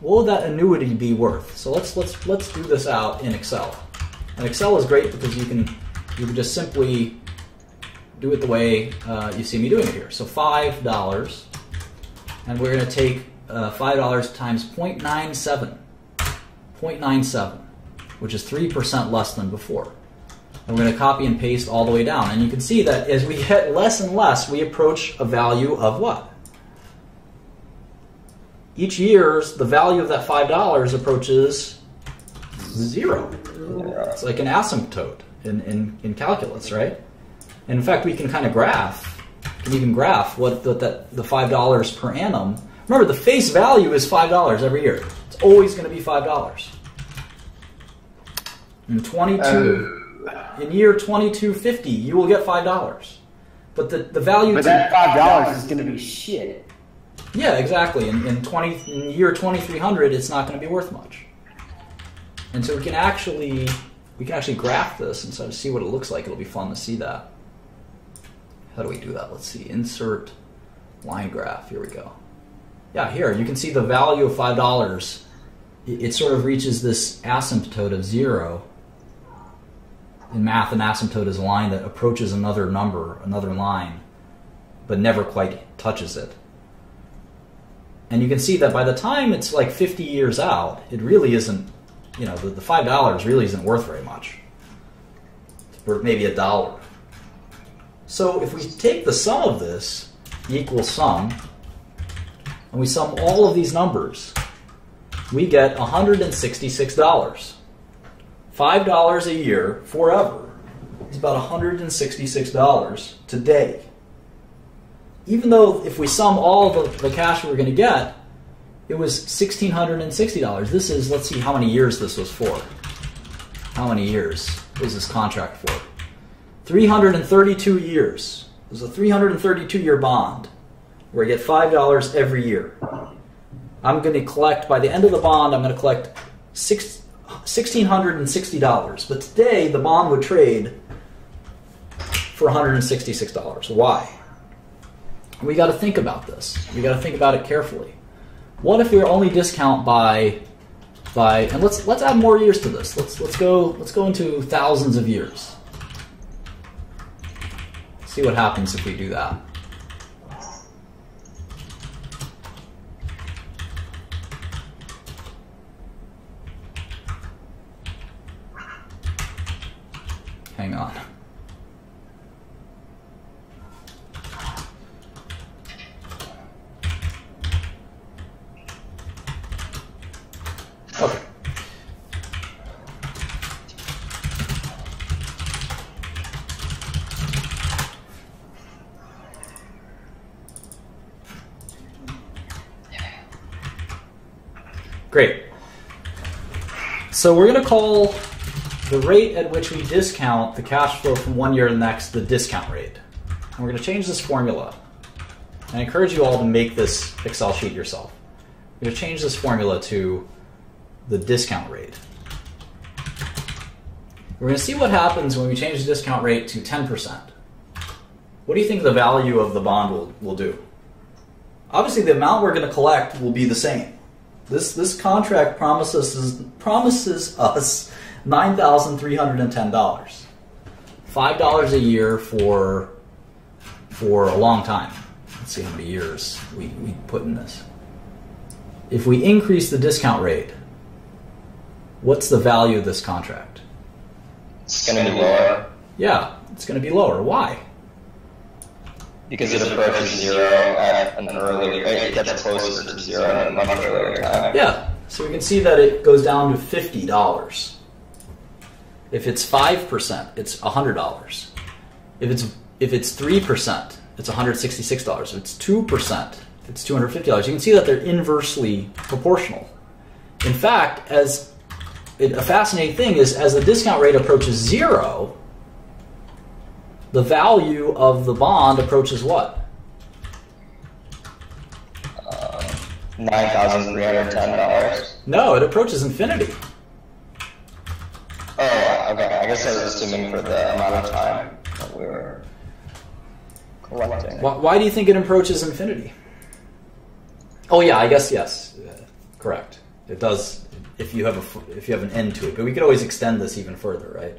What would that annuity be worth? So let's let's let's do this out in Excel. And Excel is great because you can you can just simply do it the way uh, you see me doing it here. So five dollars, and we're going to take uh, five dollars times 0.97, 0.97, which is three percent less than before. And we're going to copy and paste all the way down, and you can see that as we get less and less, we approach a value of what? Each year, the value of that five dollars approaches zero. It's like an asymptote in, in, in calculus, right? And in fact, we can kind of graph, We can even graph what the, that, the five dollars per annum. Remember, the face value is five dollars every year. It's always going to be five dollars. In twenty-two, uh. in year twenty-two fifty, you will get five dollars. But the, the value But to- that five dollars is going to be shit. yeah, exactly. In, in twenty in year twenty three hundred, it's not going to be worth much. And so we can actually we can actually graph this and sort of see what it looks like. It'll be fun to see that. How do we do that? Let's see. Insert line graph. Here we go. Yeah, here you can see the value of five dollars. It, it sort of reaches this asymptote of zero. In math, an asymptote is a line that approaches another number, another line, but never quite touches it. And you can see that by the time it's like 50 years out, it really isn't, you know, the, the $5 really isn't worth very much. Maybe a dollar. So if we take the sum of this equals sum, and we sum all of these numbers, we get $166. $5 a year forever is about $166 today even though if we sum all the, the cash we're going to get, it was $1,660. This is, let's see how many years this was for. How many years was this contract for? 332 years. Was a 332 year bond where I get $5 every year. I'm going to collect, by the end of the bond, I'm going to collect six, $1,660. But today, the bond would trade for $166. Why? we got to think about this. We got to think about it carefully. What if we only discount by by and let's let's add more years to this. Let's let's go let's go into thousands of years. See what happens if we do that. Hang on. Great. So we're going to call the rate at which we discount the cash flow from one year to the next the discount rate. And we're going to change this formula. I encourage you all to make this Excel sheet yourself. We're going to change this formula to the discount rate. We're going to see what happens when we change the discount rate to 10%. What do you think the value of the bond will, will do? Obviously, the amount we're going to collect will be the same. This, this contract promises, promises us $9,310. $5 a year for, for a long time. Let's see how many years we, we put in this. If we increase the discount rate, what's the value of this contract? It's going to be lower Yeah, it's going to be lower. Why? Because it approaches zero at an rate. It gets closer to zero at a much earlier time. Yeah, so we can see that it goes down to fifty dollars. If it's five percent, it's hundred dollars. If it's if it's three percent, it's one hundred sixty six dollars. If it's two percent, it's two hundred fifty dollars. You can see that they're inversely proportional. In fact, as it, a fascinating thing is, as the discount rate approaches zero, the value of the bond approaches what? Nine thousand three hundred ten dollars. No, it approaches infinity. Oh, okay. I guess I was assuming for the amount of time that we were collecting. Why, why do you think it approaches infinity? Oh yeah, I guess yes, Uh, correct. It does if you have a if you have an end to it, but we could always extend this even further, right?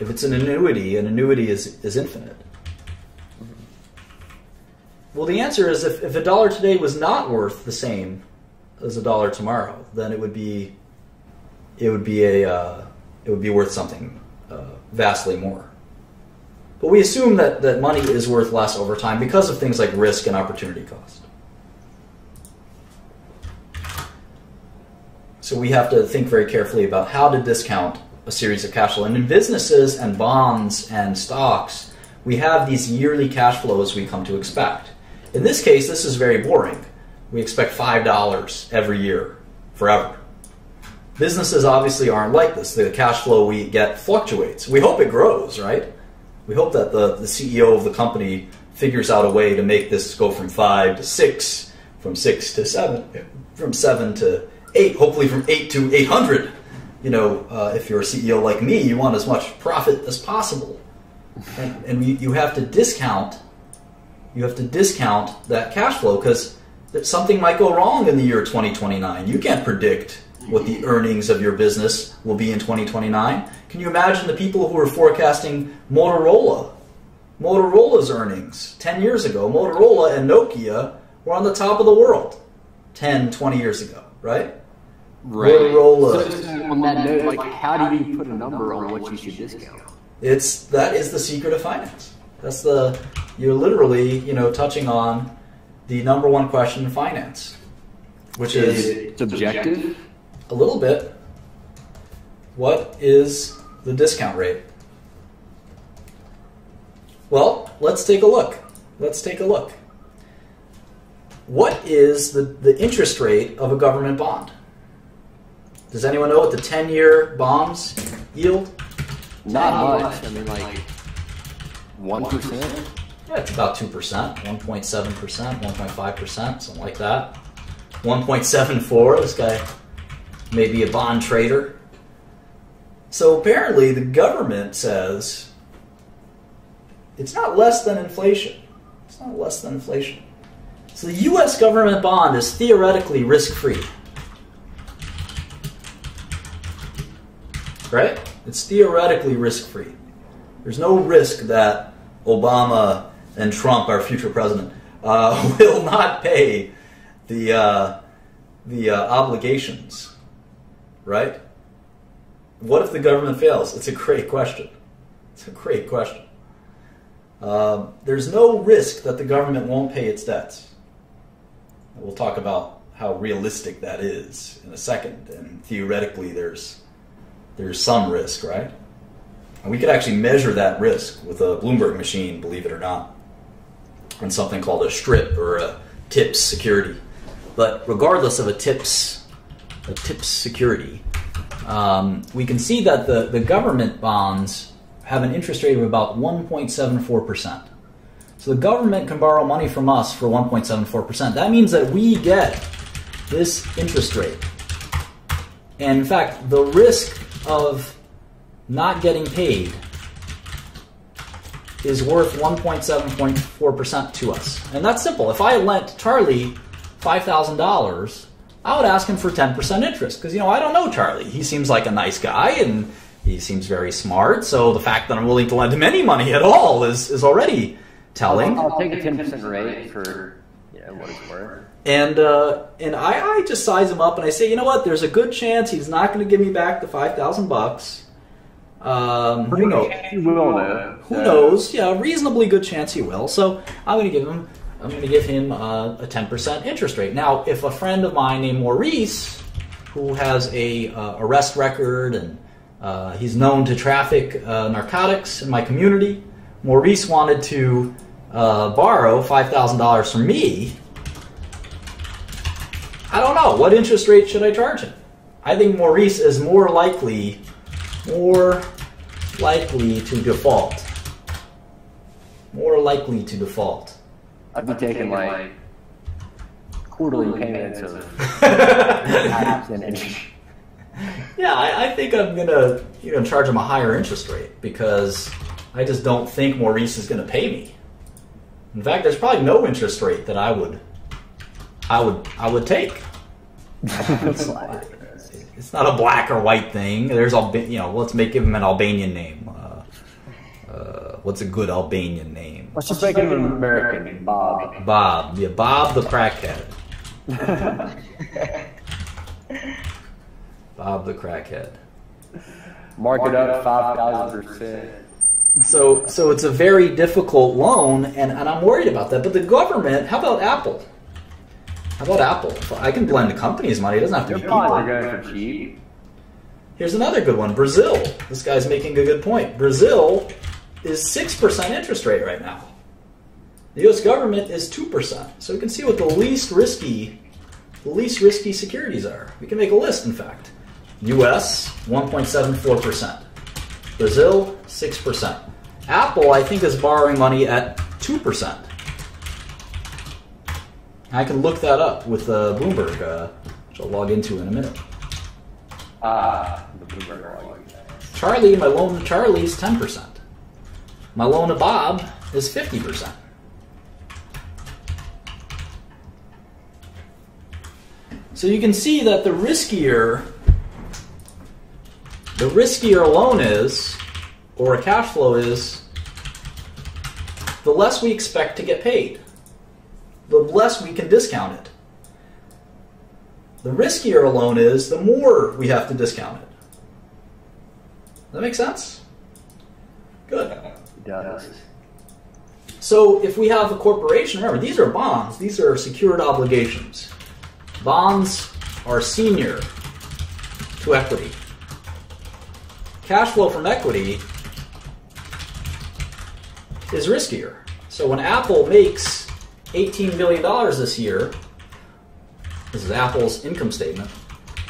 If it's an annuity, an annuity is is infinite. Well, the answer is if, if a dollar today was not worth the same as a dollar tomorrow, then it would be it would be a uh, it would be worth something uh, vastly more. But we assume that, that money is worth less over time because of things like risk and opportunity cost. So we have to think very carefully about how to discount a series of cash flow. And in businesses and bonds and stocks, we have these yearly cash flows we come to expect. In this case, this is very boring. We expect $5 every year, forever. Businesses obviously aren't like this. The cash flow we get fluctuates. We hope it grows, right? We hope that the, the CEO of the company figures out a way to make this go from five to six, from six to seven, from seven to eight, hopefully from eight to 800. You know, uh, if you're a CEO like me, you want as much profit as possible. And, and you, you have to discount, you have to discount that cash flow because something might go wrong in the year 2029. You can't predict what the earnings of your business will be in 2029. Can you imagine the people who were forecasting Motorola? Motorola's earnings 10 years ago, Motorola and Nokia were on the top of the world 10, 20 years ago, right? Motorola. So, so on that note, like, how do you put a number on what you should discount? It's that is the secret of finance. That's the you're literally, you know, touching on the number one question in finance, which is it subjective? a little bit. What is the discount rate? Well, let's take a look. Let's take a look. What is the, the interest rate of a government bond? Does anyone know what the 10 year bonds yield? Not much. I mean, like one percent. Yeah, it's about 2%, 1.7%, 1.5%, something like that. 1.74, this guy may be a bond trader. So apparently, the government says it's not less than inflation. It's not less than inflation. So the US government bond is theoretically risk free. Right? It's theoretically risk free. There's no risk that Obama and Trump, our future president, uh, will not pay the, uh, the uh, obligations. Right? What if the government fails? It's a great question. It's a great question. Um, there's no risk that the government won't pay its debts. We'll talk about how realistic that is in a second. And theoretically, there's there's some risk, right? And we could actually measure that risk with a Bloomberg machine, believe it or not, on something called a strip or a TIPS security. But regardless of a TIPS, a TIPS security, um, we can see that the, the government bonds have an interest rate of about 1.74%. So the government can borrow money from us for 1.74%. That means that we get this interest rate. And in fact, the risk of not getting paid is worth 1.7.4% to us. And that's simple. If I lent Charlie $5,000, I would ask him for 10% interest because, you know, I don't know Charlie. He seems like a nice guy and he seems very smart. So the fact that I'm willing to lend him any money at all is, is already telling. I'll, I'll take a ten percent rate for what it's worth. And uh, and I, I just size him up and I say, you know what? There's a good chance he's not going to give me back the five thousand bucks. Um, who knows? You will. Who knows? Yeah, reasonably good chance he will. So I'm going to give him. I'm going to give him uh, a 10% interest rate. Now, if a friend of mine named Maurice, who has a uh, arrest record and uh, he's known to traffic uh, narcotics in my community, Maurice wanted to uh, borrow $5,000 from me. I don't know. What interest rate should I charge him? I think Maurice is more likely, more likely to default more likely to default? I'd be taking like quarterly payments of half and. Yeah, I, I think I'm gonna you know charge him a higher interest rate because I just don't think Maurice is gonna pay me. In fact, there's probably no interest rate that I would I would I would take. It's not a black or white thing. There's Alba- you know let's make give him an Albanian name. Uh, uh, what's a good Albanian name? Let's just make him an American, Bob. Bob. Yeah, Bob the crackhead. Bob the crackhead. Mark it up five thousand percent. So, so it's a very difficult loan, and, and I'm worried about that. But the government, how about Apple? How about Apple? I can blend the company's money. It doesn't have to They're be people. going for cheap. Here's another good one. Brazil. This guy's making a good point. Brazil is six percent interest rate right now. The U.S. government is two percent. So we can see what the least risky, the least risky securities are. We can make a list. In fact, U.S. one point seven four percent. Brazil six percent. Apple, I think, is borrowing money at two percent. I can look that up with uh, Bloomberg, uh, which I'll log into in a minute. Ah, the Bloomberg log. Charlie, my loan to Charlie is 10%. My loan to Bob is 50%. So you can see that the riskier the riskier a loan is or a cash flow is, the less we expect to get paid. The less we can discount it. The riskier a loan is, the more we have to discount it. Does that make sense? Good. It does. So if we have a corporation, remember these are bonds, these are secured obligations. Bonds are senior to equity. Cash flow from equity is riskier. So when Apple makes $18 million this year, this is Apple's income statement,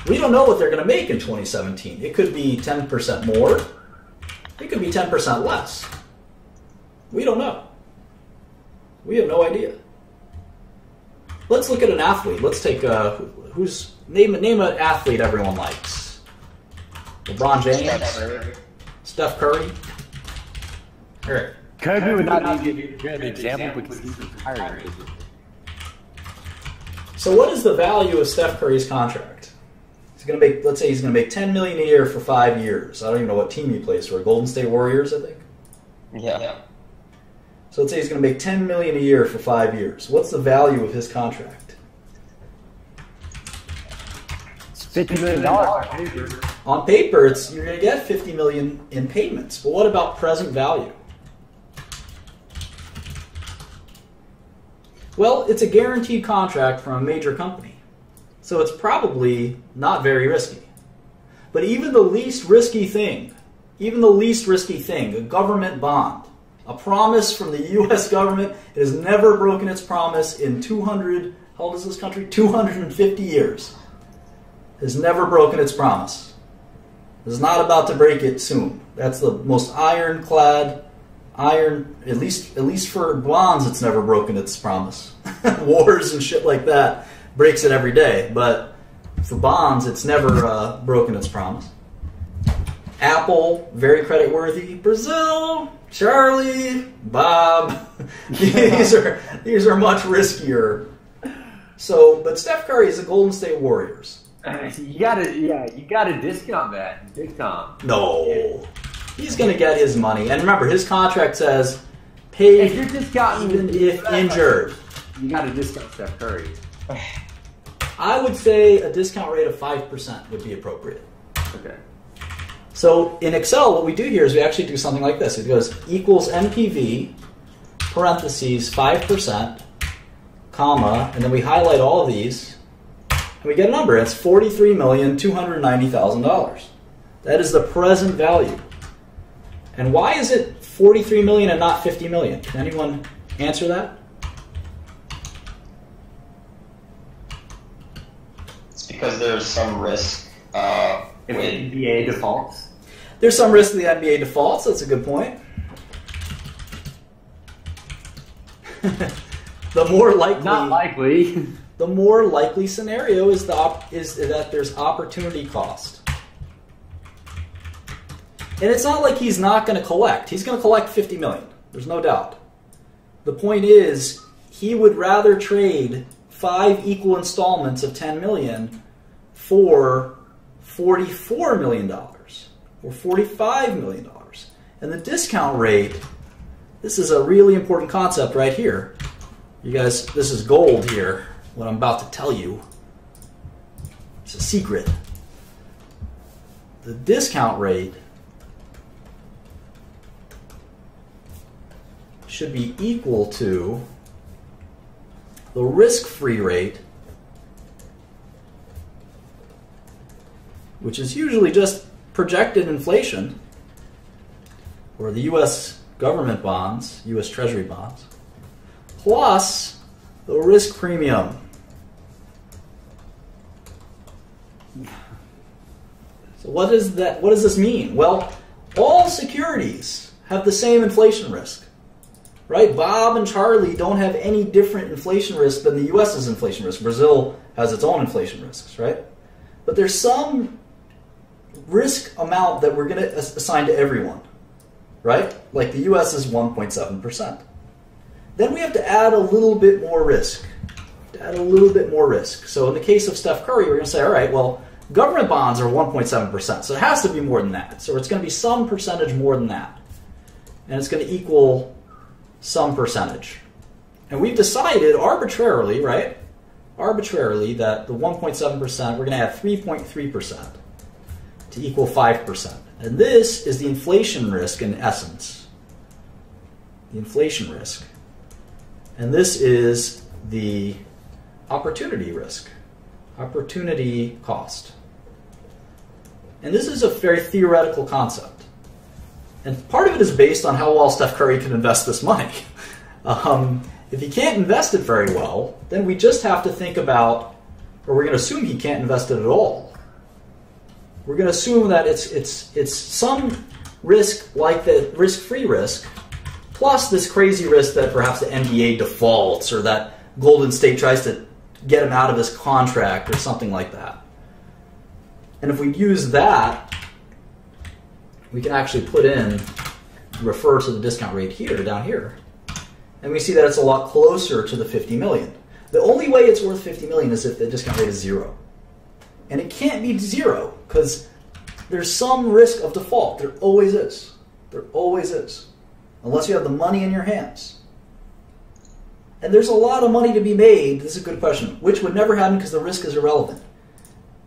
we don't know what they're going to make in 2017. It could be 10% more, it could be 10% less. We don't know. We have no idea. Let's look at an athlete. Let's take uh, who- who's name name an athlete everyone likes. LeBron James, Steph Curry. Eric. Kobe would not be a good example because he's retiring. So what is the value of Steph Curry's contract? He's going to make. Let's say he's going to make 10 million a year for five years. I don't even know what team he plays for. Golden State Warriors, I think. Yeah. So let's say he's going to make 10 million a year for five years. What's the value of his contract? It's fifty million dollars on paper. On paper, it's you're going to get 50 million in payments, but what about present value? Well, it's a guaranteed contract from a major company, so it's probably not very risky. But even the least risky thing, even the least risky thing, a government bond, a promise from the U.S. government, it has never broken its promise in 200. How old is this country? 250 years. Has never broken its promise is not about to break it soon. That's the most ironclad, iron. At least, at least for bonds, it's never broken its promise. Wars and shit like that breaks it every day, but for bonds, it's never uh, broken its promise. Apple, very credit worthy. Brazil, Charlie, Bob. these are these are much riskier. So, but Steph Curry is the Golden State Warriors. You gotta, yeah, you gotta discount that big time. No. He's going to get his money. And remember, his contract says If you're discounting, even if injured. you gotta discount Steph Curry. I would say a discount rate of 5% would be appropriate. Okay. So in Excel, what we do here is we actually do something like this. It goes equals NPV, parentheses, 5%, comma, and then we highlight all of these, and we get a number. It's $43,290,000. That is the present value. And why is it 43 million and not 50 million? Can anyone answer that? It's because there's some risk uh, If with the NBA defaults, There's some risk of the NBA defaults. That's a good point. the more likely Not likely. the more likely scenario is the op- is that there's opportunity cost. And it's not like he's not going to collect. He's going to collect 50 million. There's no doubt. The point is he would rather trade five equal installments of 10 million for 44 million dollars or 45 million dollars. And the discount rate this is a really important concept right here. You guys, this is gold here what I'm about to tell you. It's a secret. The discount rate should be equal to the risk free rate, which is usually just projected inflation, or the US government bonds, US Treasury bonds, plus the risk premium. So what is that what does this mean? Well, all securities have the same inflation risk. Right? Bob and Charlie don't have any different inflation risk than the US's inflation risk. Brazil has its own inflation risks, right? But there's some risk amount that we're going to assign to everyone. Right? Like the US is 1.7%. Then we have to add a little bit more risk. Add a little bit more risk. So in the case of Steph Curry, we're going to say, all right, well, government bonds are 1.7%, so it has to be more than that. So it's going to be some percentage more than that. And it's going to equal some percentage. And we've decided arbitrarily, right? Arbitrarily that the 1.7%, we're going to add 3.3% to equal 5%. And this is the inflation risk in essence. The inflation risk. And this is the opportunity risk, opportunity cost. And this is a very theoretical concept. And part of it is based on how well Steph Curry can invest this money. Um, if he can't invest it very well, then we just have to think about, or we're going to assume he can't invest it at all. We're going to assume that it's it's it's some risk like the risk-free risk plus this crazy risk that perhaps the NBA defaults or that Golden State tries to get him out of his contract or something like that. And if we use that, we can actually put in, refer to the discount rate here, down here. And we see that it's a lot closer to the 50 million. The only way it's worth 50 million is if the discount rate is zero. And it can't be zero because there's some risk of default. There always is. There always is unless you have the money in your hands. And there's a lot of money to be made. This is a good question, which would never happen because the risk is irrelevant.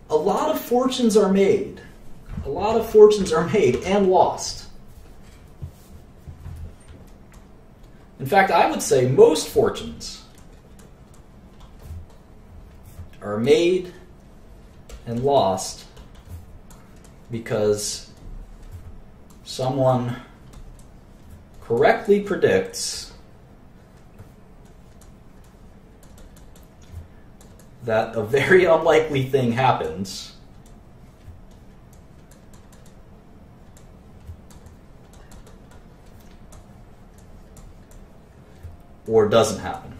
A lot of fortunes are made. A lot of fortunes are made and lost. In fact, I would say most fortunes are made and lost because someone correctly predicts that a very unlikely thing happens or doesn't happen.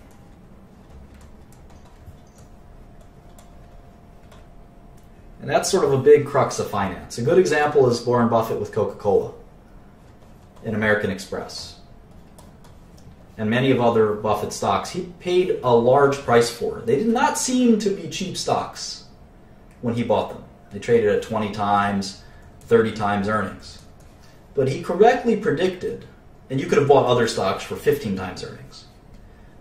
And that's sort of a big crux of finance. A good example is Warren Buffett with Coca Cola in American Express and many of other Buffett stocks, he paid a large price for. They did not seem to be cheap stocks when he bought them. They traded at 20 times, 30 times earnings. But he correctly predicted, and you could have bought other stocks for 15 times earnings.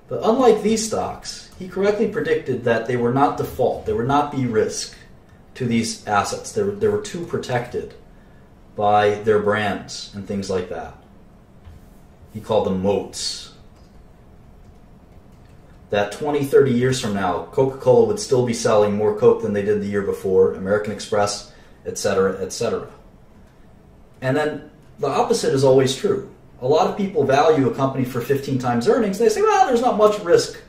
But unlike these stocks, he correctly predicted that they were not default, they would not be risk to these assets. They were, they were too protected by their brands and things like that. He called them moats. That 20, 30 years from now, Coca Cola would still be selling more Coke than they did the year before, American Express, etc., etc. And then the opposite is always true. A lot of people value a company for 15 times earnings. They say, well, there's not much risk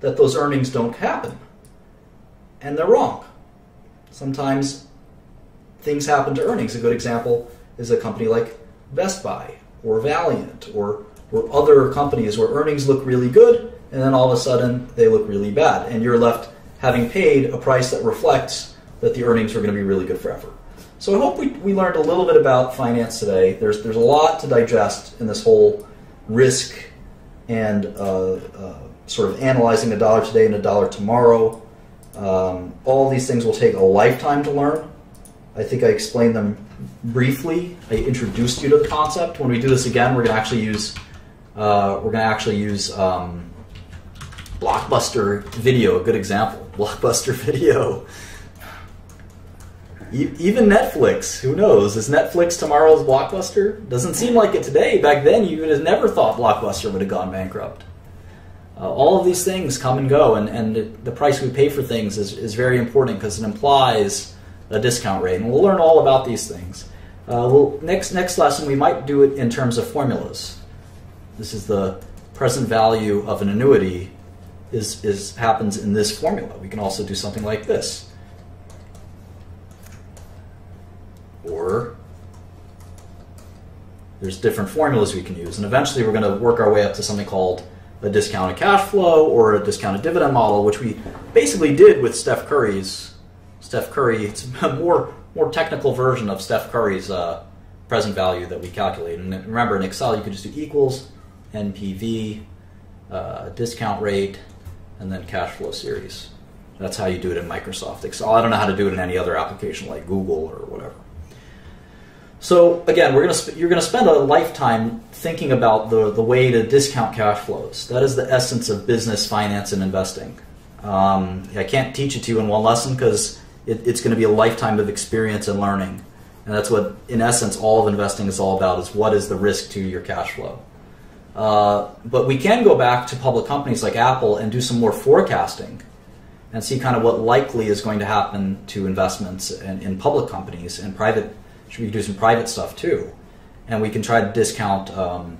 that those earnings don't happen. And they're wrong. Sometimes things happen to earnings. A good example is a company like Best Buy or Valeant or or other companies where earnings look really good and then all of a sudden they look really bad, and you're left having paid a price that reflects that the earnings are going to be really good forever. So I hope we, we learned a little bit about finance today. There's there's a lot to digest in this whole risk and uh, uh, sort of analyzing a dollar today and a dollar tomorrow. Um, all these things will take a lifetime to learn. I think I explained them briefly. I introduced you to the concept. When we do this again, we're going to actually use uh, we're going to actually use um, Blockbuster Video, a good example. Blockbuster Video. Even Netflix, who knows? Is Netflix tomorrow's Blockbuster? Doesn't seem like it today. Back then, you would have never thought Blockbuster would have gone bankrupt. Uh, all of these things come and go, and, and the, the price we pay for things is, is very important because it implies a discount rate. And we'll learn all about these things. Uh, we'll, next, next lesson, we might do it in terms of formulas. This is the present value of an annuity is, is happens in this formula. We can also do something like this. Or there's different formulas we can use. And eventually we're going to work our way up to something called a discounted cash flow or a discounted dividend model, which we basically did with Steph Curry's. Steph Curry, it's a more, more technical version of Steph Curry's uh, present value that we calculate. And remember, in Excel, you could just do equals, NPV, uh, discount rate, and then cash flow series. That's how you do it in Microsoft Excel. I don't know how to do it in any other application like Google or whatever. So again, we're gonna you're going to spend a lifetime thinking about the, the way to discount cash flows. That is the essence of business, finance, and investing. Um, I can't teach it to you in one lesson because it, it's going to be a lifetime of experience and learning. And that's what, in essence, all of investing is all about: is what is the risk to your cash flow. Uh, but we can go back to public companies like Apple and do some more forecasting and see kind of what likely is going to happen to investments in, in public companies and private. We do some private stuff too? And we can try to discount um,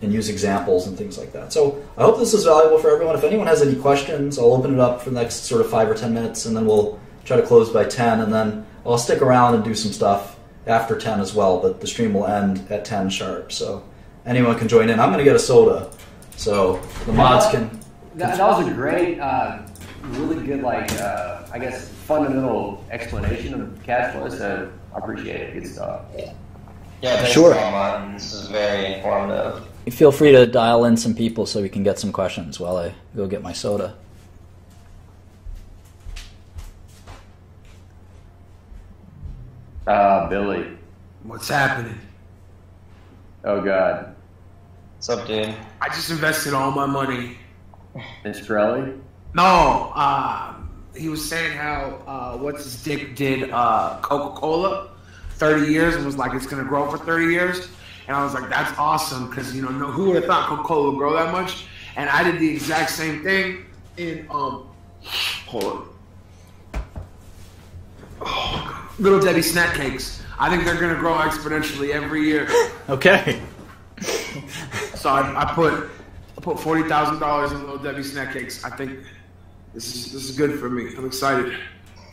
and use examples and things like that. So I hope this is valuable for everyone. If anyone has any questions, I'll open it up for the next sort of five or ten minutes, and then we'll try to close by ten, and then I'll stick around and do some stuff after ten as well. But the stream will end at ten sharp. So anyone can join in. I'm going to get a soda, so the mods can. That, that was a great, uh, really good, like uh, I guess, fundamental explanation of cash flow. So I appreciate it. Good stuff. Yeah, thanks Sure. a lot, This is very informative. Feel free to dial in some people so we can get some questions while I go get my soda. Uh, Billy. What's happening? Oh God. What's up, dude? I just invested all my money. And Shkreli. No, uh, he was saying how uh, what's his dick did uh, Coca Cola, thirty years, and was like it's gonna grow for thirty years. And I was like, that's awesome because you know no, who would have thought Coca Cola would grow that much? And I did the exact same thing in um, hold on, oh, Little Debbie snack cakes. I think they're gonna grow exponentially every year. Okay. So I, I put I put forty thousand dollars in Little Debbie snack cakes. I think this is this is good for me. I'm excited.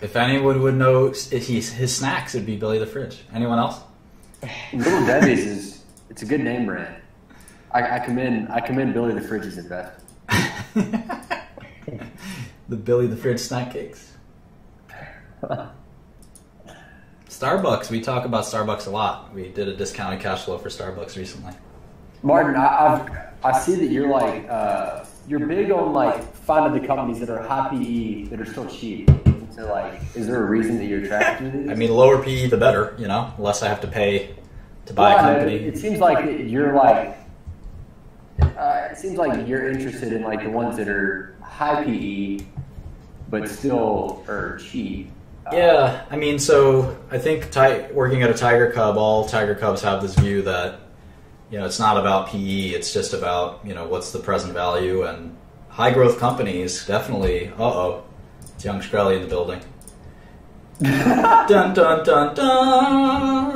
If anyone would know if he's, his snacks, it'd be Billy the Fridge. Anyone else? Little Debbie's is it's a good name brand. I, I commend I commend Billy the Fridge's investment. The Billy the Fridge snack cakes. Starbucks. We talk about Starbucks a lot. We did a discounted cash flow for Starbucks recently. Martin, I, I've, I see that you're like uh, you're big on like finding the companies that are high PE that are still cheap. So like, is there a reason that you're attracted to these? I mean, lower PE, the better. You know, less I have to pay to buy a Well, I know, company. It seems like you're like. Uh, it seems like you're interested in like the ones that are high PE, but still are cheap. Uh, Yeah, I mean, so I think ti- working at a Tiger Cub, all Tiger Cubs have this view that you know it's not about PE; it's just about you know what's the present value and high growth companies. Definitely, uh oh, it's young Shkreli in the building. dun dun dun dun.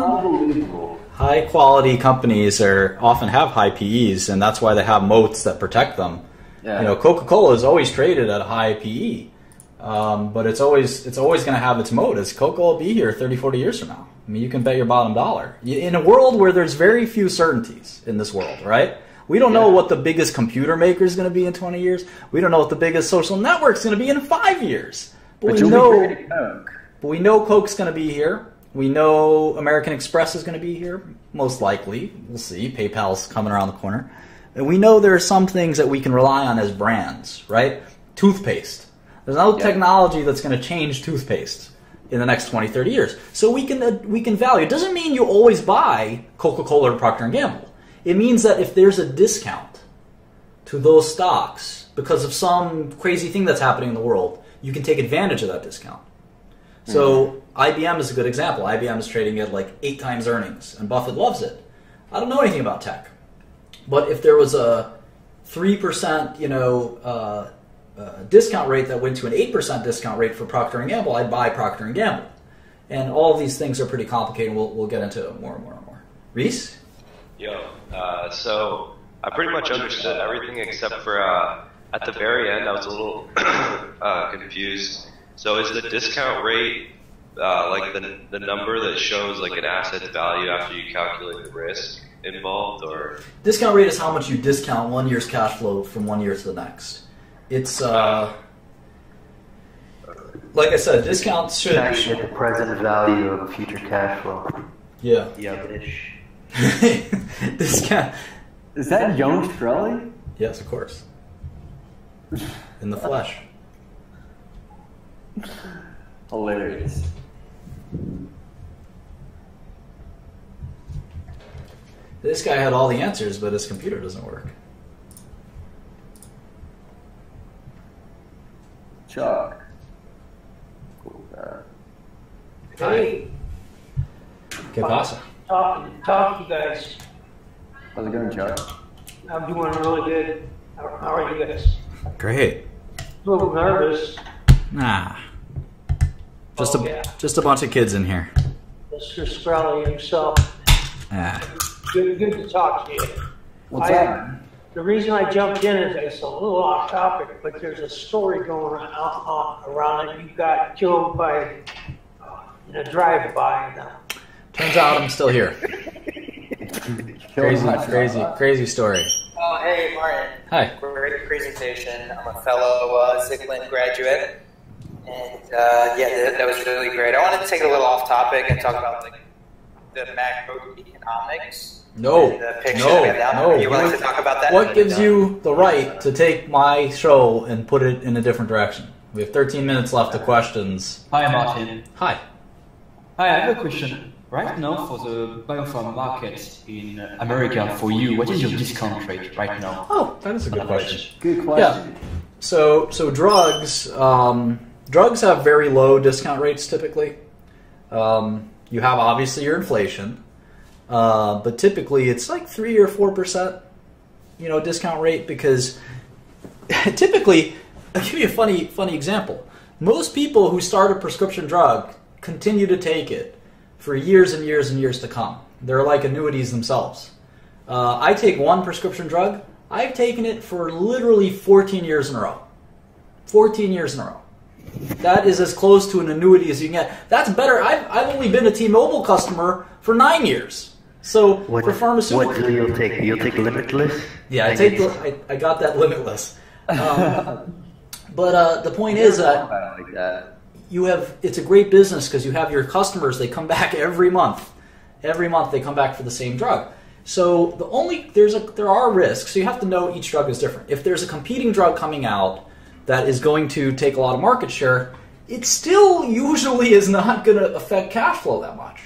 High quality companies are often have high PEs, and that's why they have moats that protect them. Yeah. You know, Coca Cola is always traded at a high PE, um, but it's always it's always going to have its moat. Is Coca will be here 30, 40 years from now? I mean, you can bet your bottom dollar. In a world where there's very few certainties in this world, right? We don't know what the biggest computer maker is going to be in 20 years. We don't know what the biggest social network is going to be in five years. But, But we know, be great at Coke. but we know Coke's going to be here. We know American Express is going to be here, most likely. We'll see. PayPal's coming around the corner. And we know there are some things that we can rely on as brands, right? Toothpaste. There's no Yeah. technology that's going to change toothpaste in the next 20, 30 years. So we can uh, we can value. It doesn't mean you always buy Coca-Cola or Procter and Gamble. It means that if there's a discount to those stocks because of some crazy thing that's happening in the world, you can take advantage of that discount. So IBM is a good example. IBM is trading at like eight times earnings, and Buffett loves it. I don't know anything about tech, but if there was a three percent, you know, uh, uh, discount rate that went to an eight percent discount rate for Procter and Gamble, I'd buy Procter and Gamble. And all of these things are pretty complicated. We'll, we'll get into more and more and more. Reese, Yo, uh, so I pretty much understood everything except for uh, at the very end, I was a little uh, confused. So is the discount rate uh, like the the number that shows like an asset's value after you calculate the risk involved, or discount rate is how much you discount one year's cash flow from one year to the next. It's uh, like I said, discounts should. Actually, the present value of a future cash flow. Yeah. Yeah, bitch. discount. Is that Young Shkreli? Yes, of course. In the flesh. Hilarious. This guy had all the answers, but his computer doesn't work. Chuck. Cool. guy. Hey, ¿Qué pasa? talk, talk, you guys. how's it going, Chuck? I'm doing really good. How, how are you guys? Great. A little nervous. Nah. Just Oh, a yeah. just a bunch of kids in here. Mr. Shkreli himself. Ah. Good, good to talk to you. What's I- up? The reason I jumped in is it's a little off topic, but there's a story going on, uh, around it. You got killed by uh, in a drive-by. Now. Turns out I'm still here. Crazy, crazy, crazy story. Oh, hey, Martin. Hi. Great presentation. I'm a fellow uh, Zicklin graduate. And uh, yeah, that, that was really great. I wanted to take a little off topic and talk about like, the macroeconomics. No, the no, that we have down. no. You willing to talk about that? What gives you the right to take my show and put it in a different direction? We have 13 minutes left of questions. Hi, Martin. Hi. Hi, I have a question. Right now, for the biopharm market in America, for you, what is your discount rate right now? Oh, that is a good question. Good question. Yeah. So, so drugs, um, drugs have very low discount rates typically. Um, you have obviously your inflation, uh, but typically it's like three or four percent, you know, discount rate because typically, I'll give you a funny, funny example. Most people who start a prescription drug continue to take it for years and years and years to come. They're like annuities themselves. Uh, I take one prescription drug. I've taken it for literally 14 years in a row. 14 years in a row. That is as close to an annuity as you can get. That's better. I've, I've only been a T-Mobile customer for nine years. So What, for pharmaceutical, what do you take? You take limitless? yeah, I take the, I, I got that limitless. Um, but uh, the point is that like you have it's a great business because you have your customers. They come back every month. Every month they come back for the same drug. So the only there's a there are risks. So you have to know each drug is different. If there's a competing drug coming out that is going to take a lot of market share, it still usually is not going to affect cash flow that much.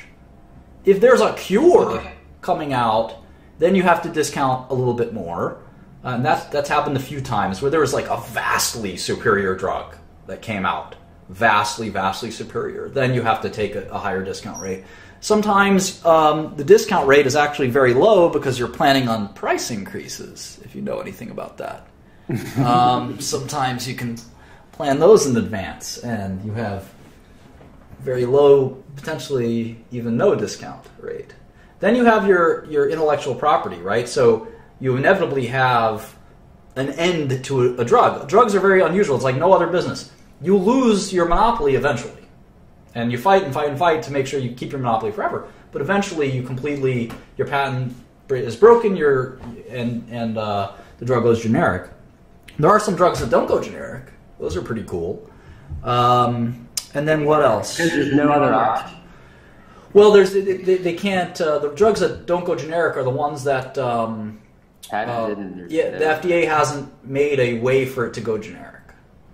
If there's a cure coming out, then you have to discount a little bit more. Uh, and that's that's happened a few times where there was like a vastly superior drug that came out, vastly, vastly superior. Then you have to take a, a higher discount rate. Sometimes um, the discount rate is actually very low because you're planning on price increases. If you know anything about that, um, sometimes you can plan those in advance, and you have very low, potentially even no discount rate. Then you have your your intellectual property, right? So you inevitably have an end to a, a drug. Drugs are very unusual. It's like no other business. You lose your monopoly eventually, and you fight and fight and fight to make sure you keep your monopoly forever. But eventually, you completely your patent is broken, you're and and uh, the drug goes generic. There are some drugs that don't go generic. Those are pretty cool. Um, and then what else? There's no other option. Well, there's they, they, they can't. Uh, the drugs that don't go generic are the ones that. Um, uh, yeah, the FDA hasn't made a way for it to go generic.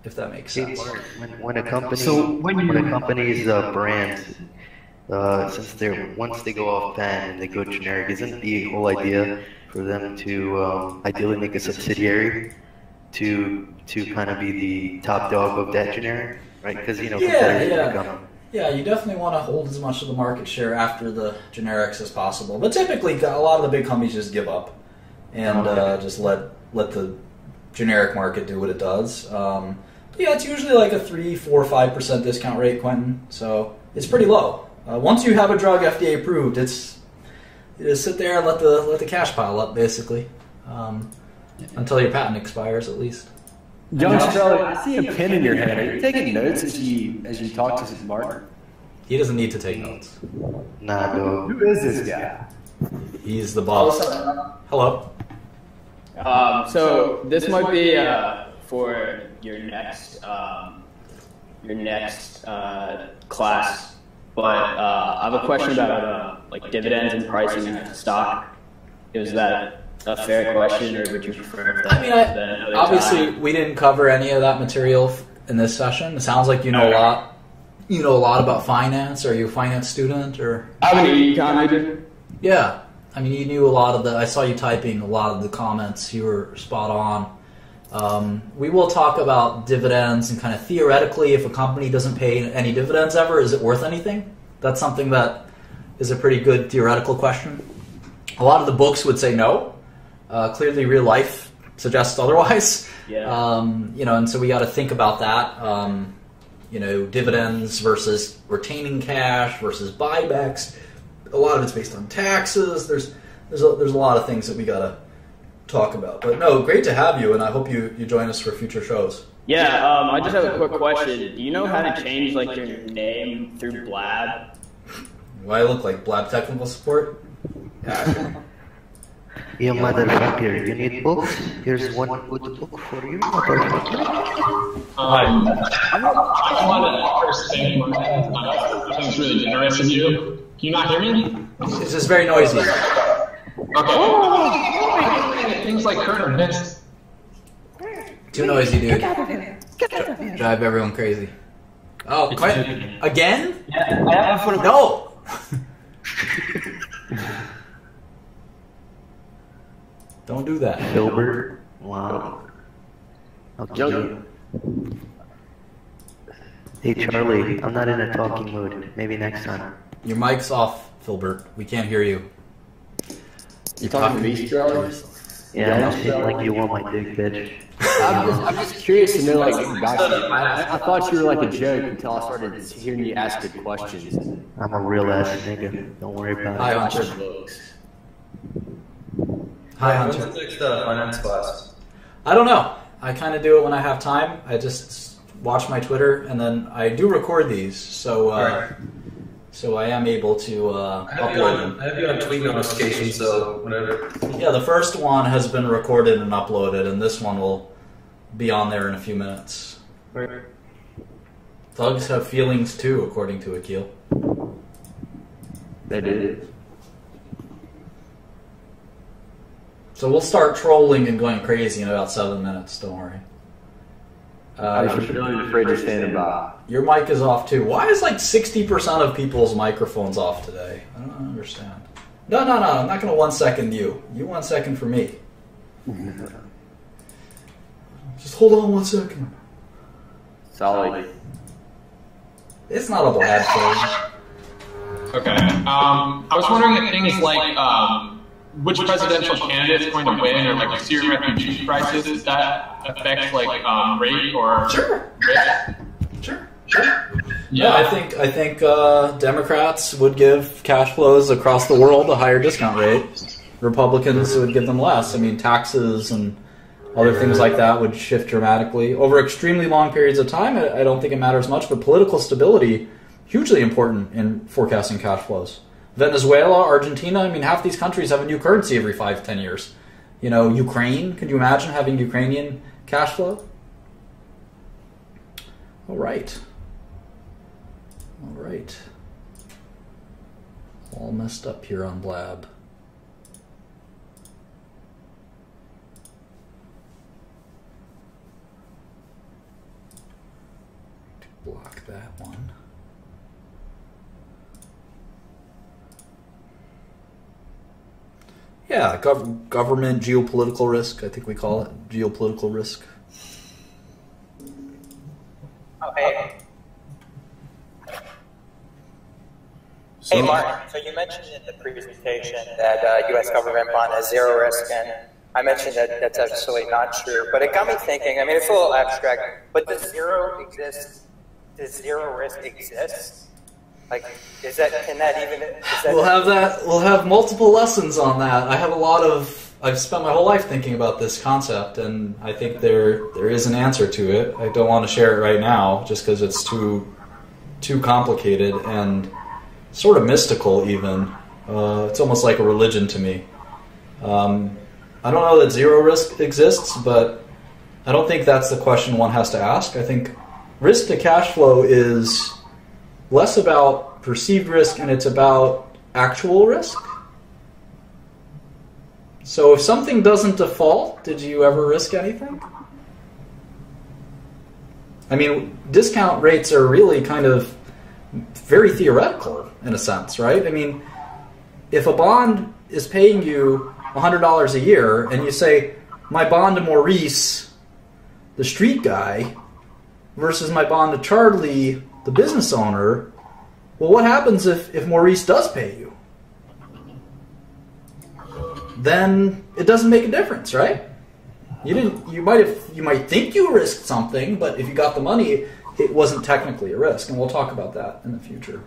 If that makes sense. When, when a company, So when, when a company's uh, brand, uh, since they're once they go off patent and they go generic, isn't the whole idea for them to um, ideally make a subsidiary to to kind of be the top dog of that generic, right? Because you know, Yeah, yeah. become Yeah, you definitely want to hold as much of the market share after the generics as possible. But typically, a lot of the big companies just give up and uh, just let let the generic market do what it does. Um, yeah, it's usually like a three, four, five percent discount rate, Quentin. So it's pretty low. Uh, once you have a drug FDA approved, it's you just sit there and let the let the cash pile up, basically, um, until your patent expires, at least. Young Charlie, I see a pen in your hand. Are you taking notes as you as you talk to Martin? He doesn't need to take notes. Nah, dog. Who is this guy? He's the boss. Hello. Um, so this might be uh, for your next um, your next uh, class, but uh, I have a question about uh, like dividends and pricing of stock. Is that a fair question, or would you prefer that? I mean, I, obviously, time? we didn't cover any of that material in this session. It sounds like you know a lot. You know a lot about finance. Are you a finance student or? I'm an econ major. Yeah, I mean, you knew a lot of the. I saw you typing a lot of the comments. You were spot on. Um, we will talk about dividends and kind of theoretically, if a company doesn't pay any dividends ever, is it worth anything? That's something that is a pretty good theoretical question. A lot of the books would say no. Uh, clearly, real life suggests otherwise. Yeah. Um, you know, and so we got to think about that. Um, you know, dividends versus retaining cash versus buybacks. A lot of it's based on taxes. There's there's a, there's a lot of things that we got to talk about. But no, great to have you, and I hope you, you join us for future shows. Yeah, um, I just have a quick question. Do you know how to change like your name through Blab? Do I look like Blab Technical Support? You motherfucker, you need books? Here's one good book for you, motherfucker. Um, I want to first thank you. I think it's really generous of you. Can you not hear me? It's just very noisy. Okay. Things like current events. Too noisy, dude. Drive everyone crazy. Oh, quite, again? No. Don't do that. Filbert? Wow. I'll kill you. Hey Charlie, I'm not in a talking mood. Maybe next time. Your mic's off, Filbert. We can't hear you. You talking to me, Charlie? Yeah, I shit like you want my dick, bitch. I'm just, I'm just curious to know, like. I, I thought you were like a joke until I started hearing you ask good questions. I'm a real ass nigga. Don't worry about it. Hi, Hunter. When's the next uh, finance class? I don't know. I kind of do it when I have time. I just watch my Twitter, and then I do record these, so uh, so I am able to uh, I have, you upload on, them. I have you on tweet notifications, so whenever. Yeah, the first one has been recorded and uploaded, and this one will be on there in a few minutes. Thugs have feelings too, according to Akil. They did. So we'll start trolling and going crazy in about seven minutes. Don't worry. I was really afraid to stand by. Your mic is off too. Why is like sixty percent of people's microphones off today? I don't understand. No, no, no. I'm not going to one second you. You one second for me. Just hold on one second. Solid. It's not a bad thing. Okay. Um, I was wondering if things like um, which presidential candidate is going to win, or like a Syrian refugee crisis, does that affect like um, rate or sure, sure, sure. Yeah, I think I think uh, Democrats would give cash flows across the world a higher discount rate. Republicans would give them less. I mean, taxes and other things like that would shift dramatically over extremely long periods of time. I, I don't think it matters much, but political stability hugely important in forecasting cash flows. Venezuela, Argentina. I mean, half these countries have a new currency every five, ten years. You know, Ukraine. Could you imagine having Ukrainian cash flow? All right. All right. All messed up here on Blab. Block that one. Yeah, gov- government geopolitical risk. I think we call it geopolitical risk. Oh, hey. Hey, Martin. So you mentioned in the presentation that uh, U.S. government bond has zero risk, and I mentioned that that's absolutely not true. But it got me thinking. I mean, it's a little abstract, but does zero exist? Does zero risk exist? Like, is that can that even? That We'll have that. We'll have multiple lessons on that. I have a lot of. I've spent my whole life thinking about this concept, and I think there there is an answer to it. I don't want to share it right now, just because it's too too complicated and sort of mystical. Even uh, it's almost like a religion to me. Um, I don't know that zero risk exists, but I don't think that's the question one has to ask. I think risk to cash flow is less about perceived risk and it's about actual risk. So if something doesn't default, did you ever risk anything? I mean, discount rates are really kind of very theoretical in a sense, right? I mean, if a bond is paying you $100 a year and you say, my bond to Maurice, the street guy, versus my bond to Charlie, the business owner, well, what happens if, if Maurice does pay you? Then it doesn't make a difference, right? You didn't. You might have. You might think you risked something, but if you got the money, it wasn't technically a risk, and we'll talk about that in the future.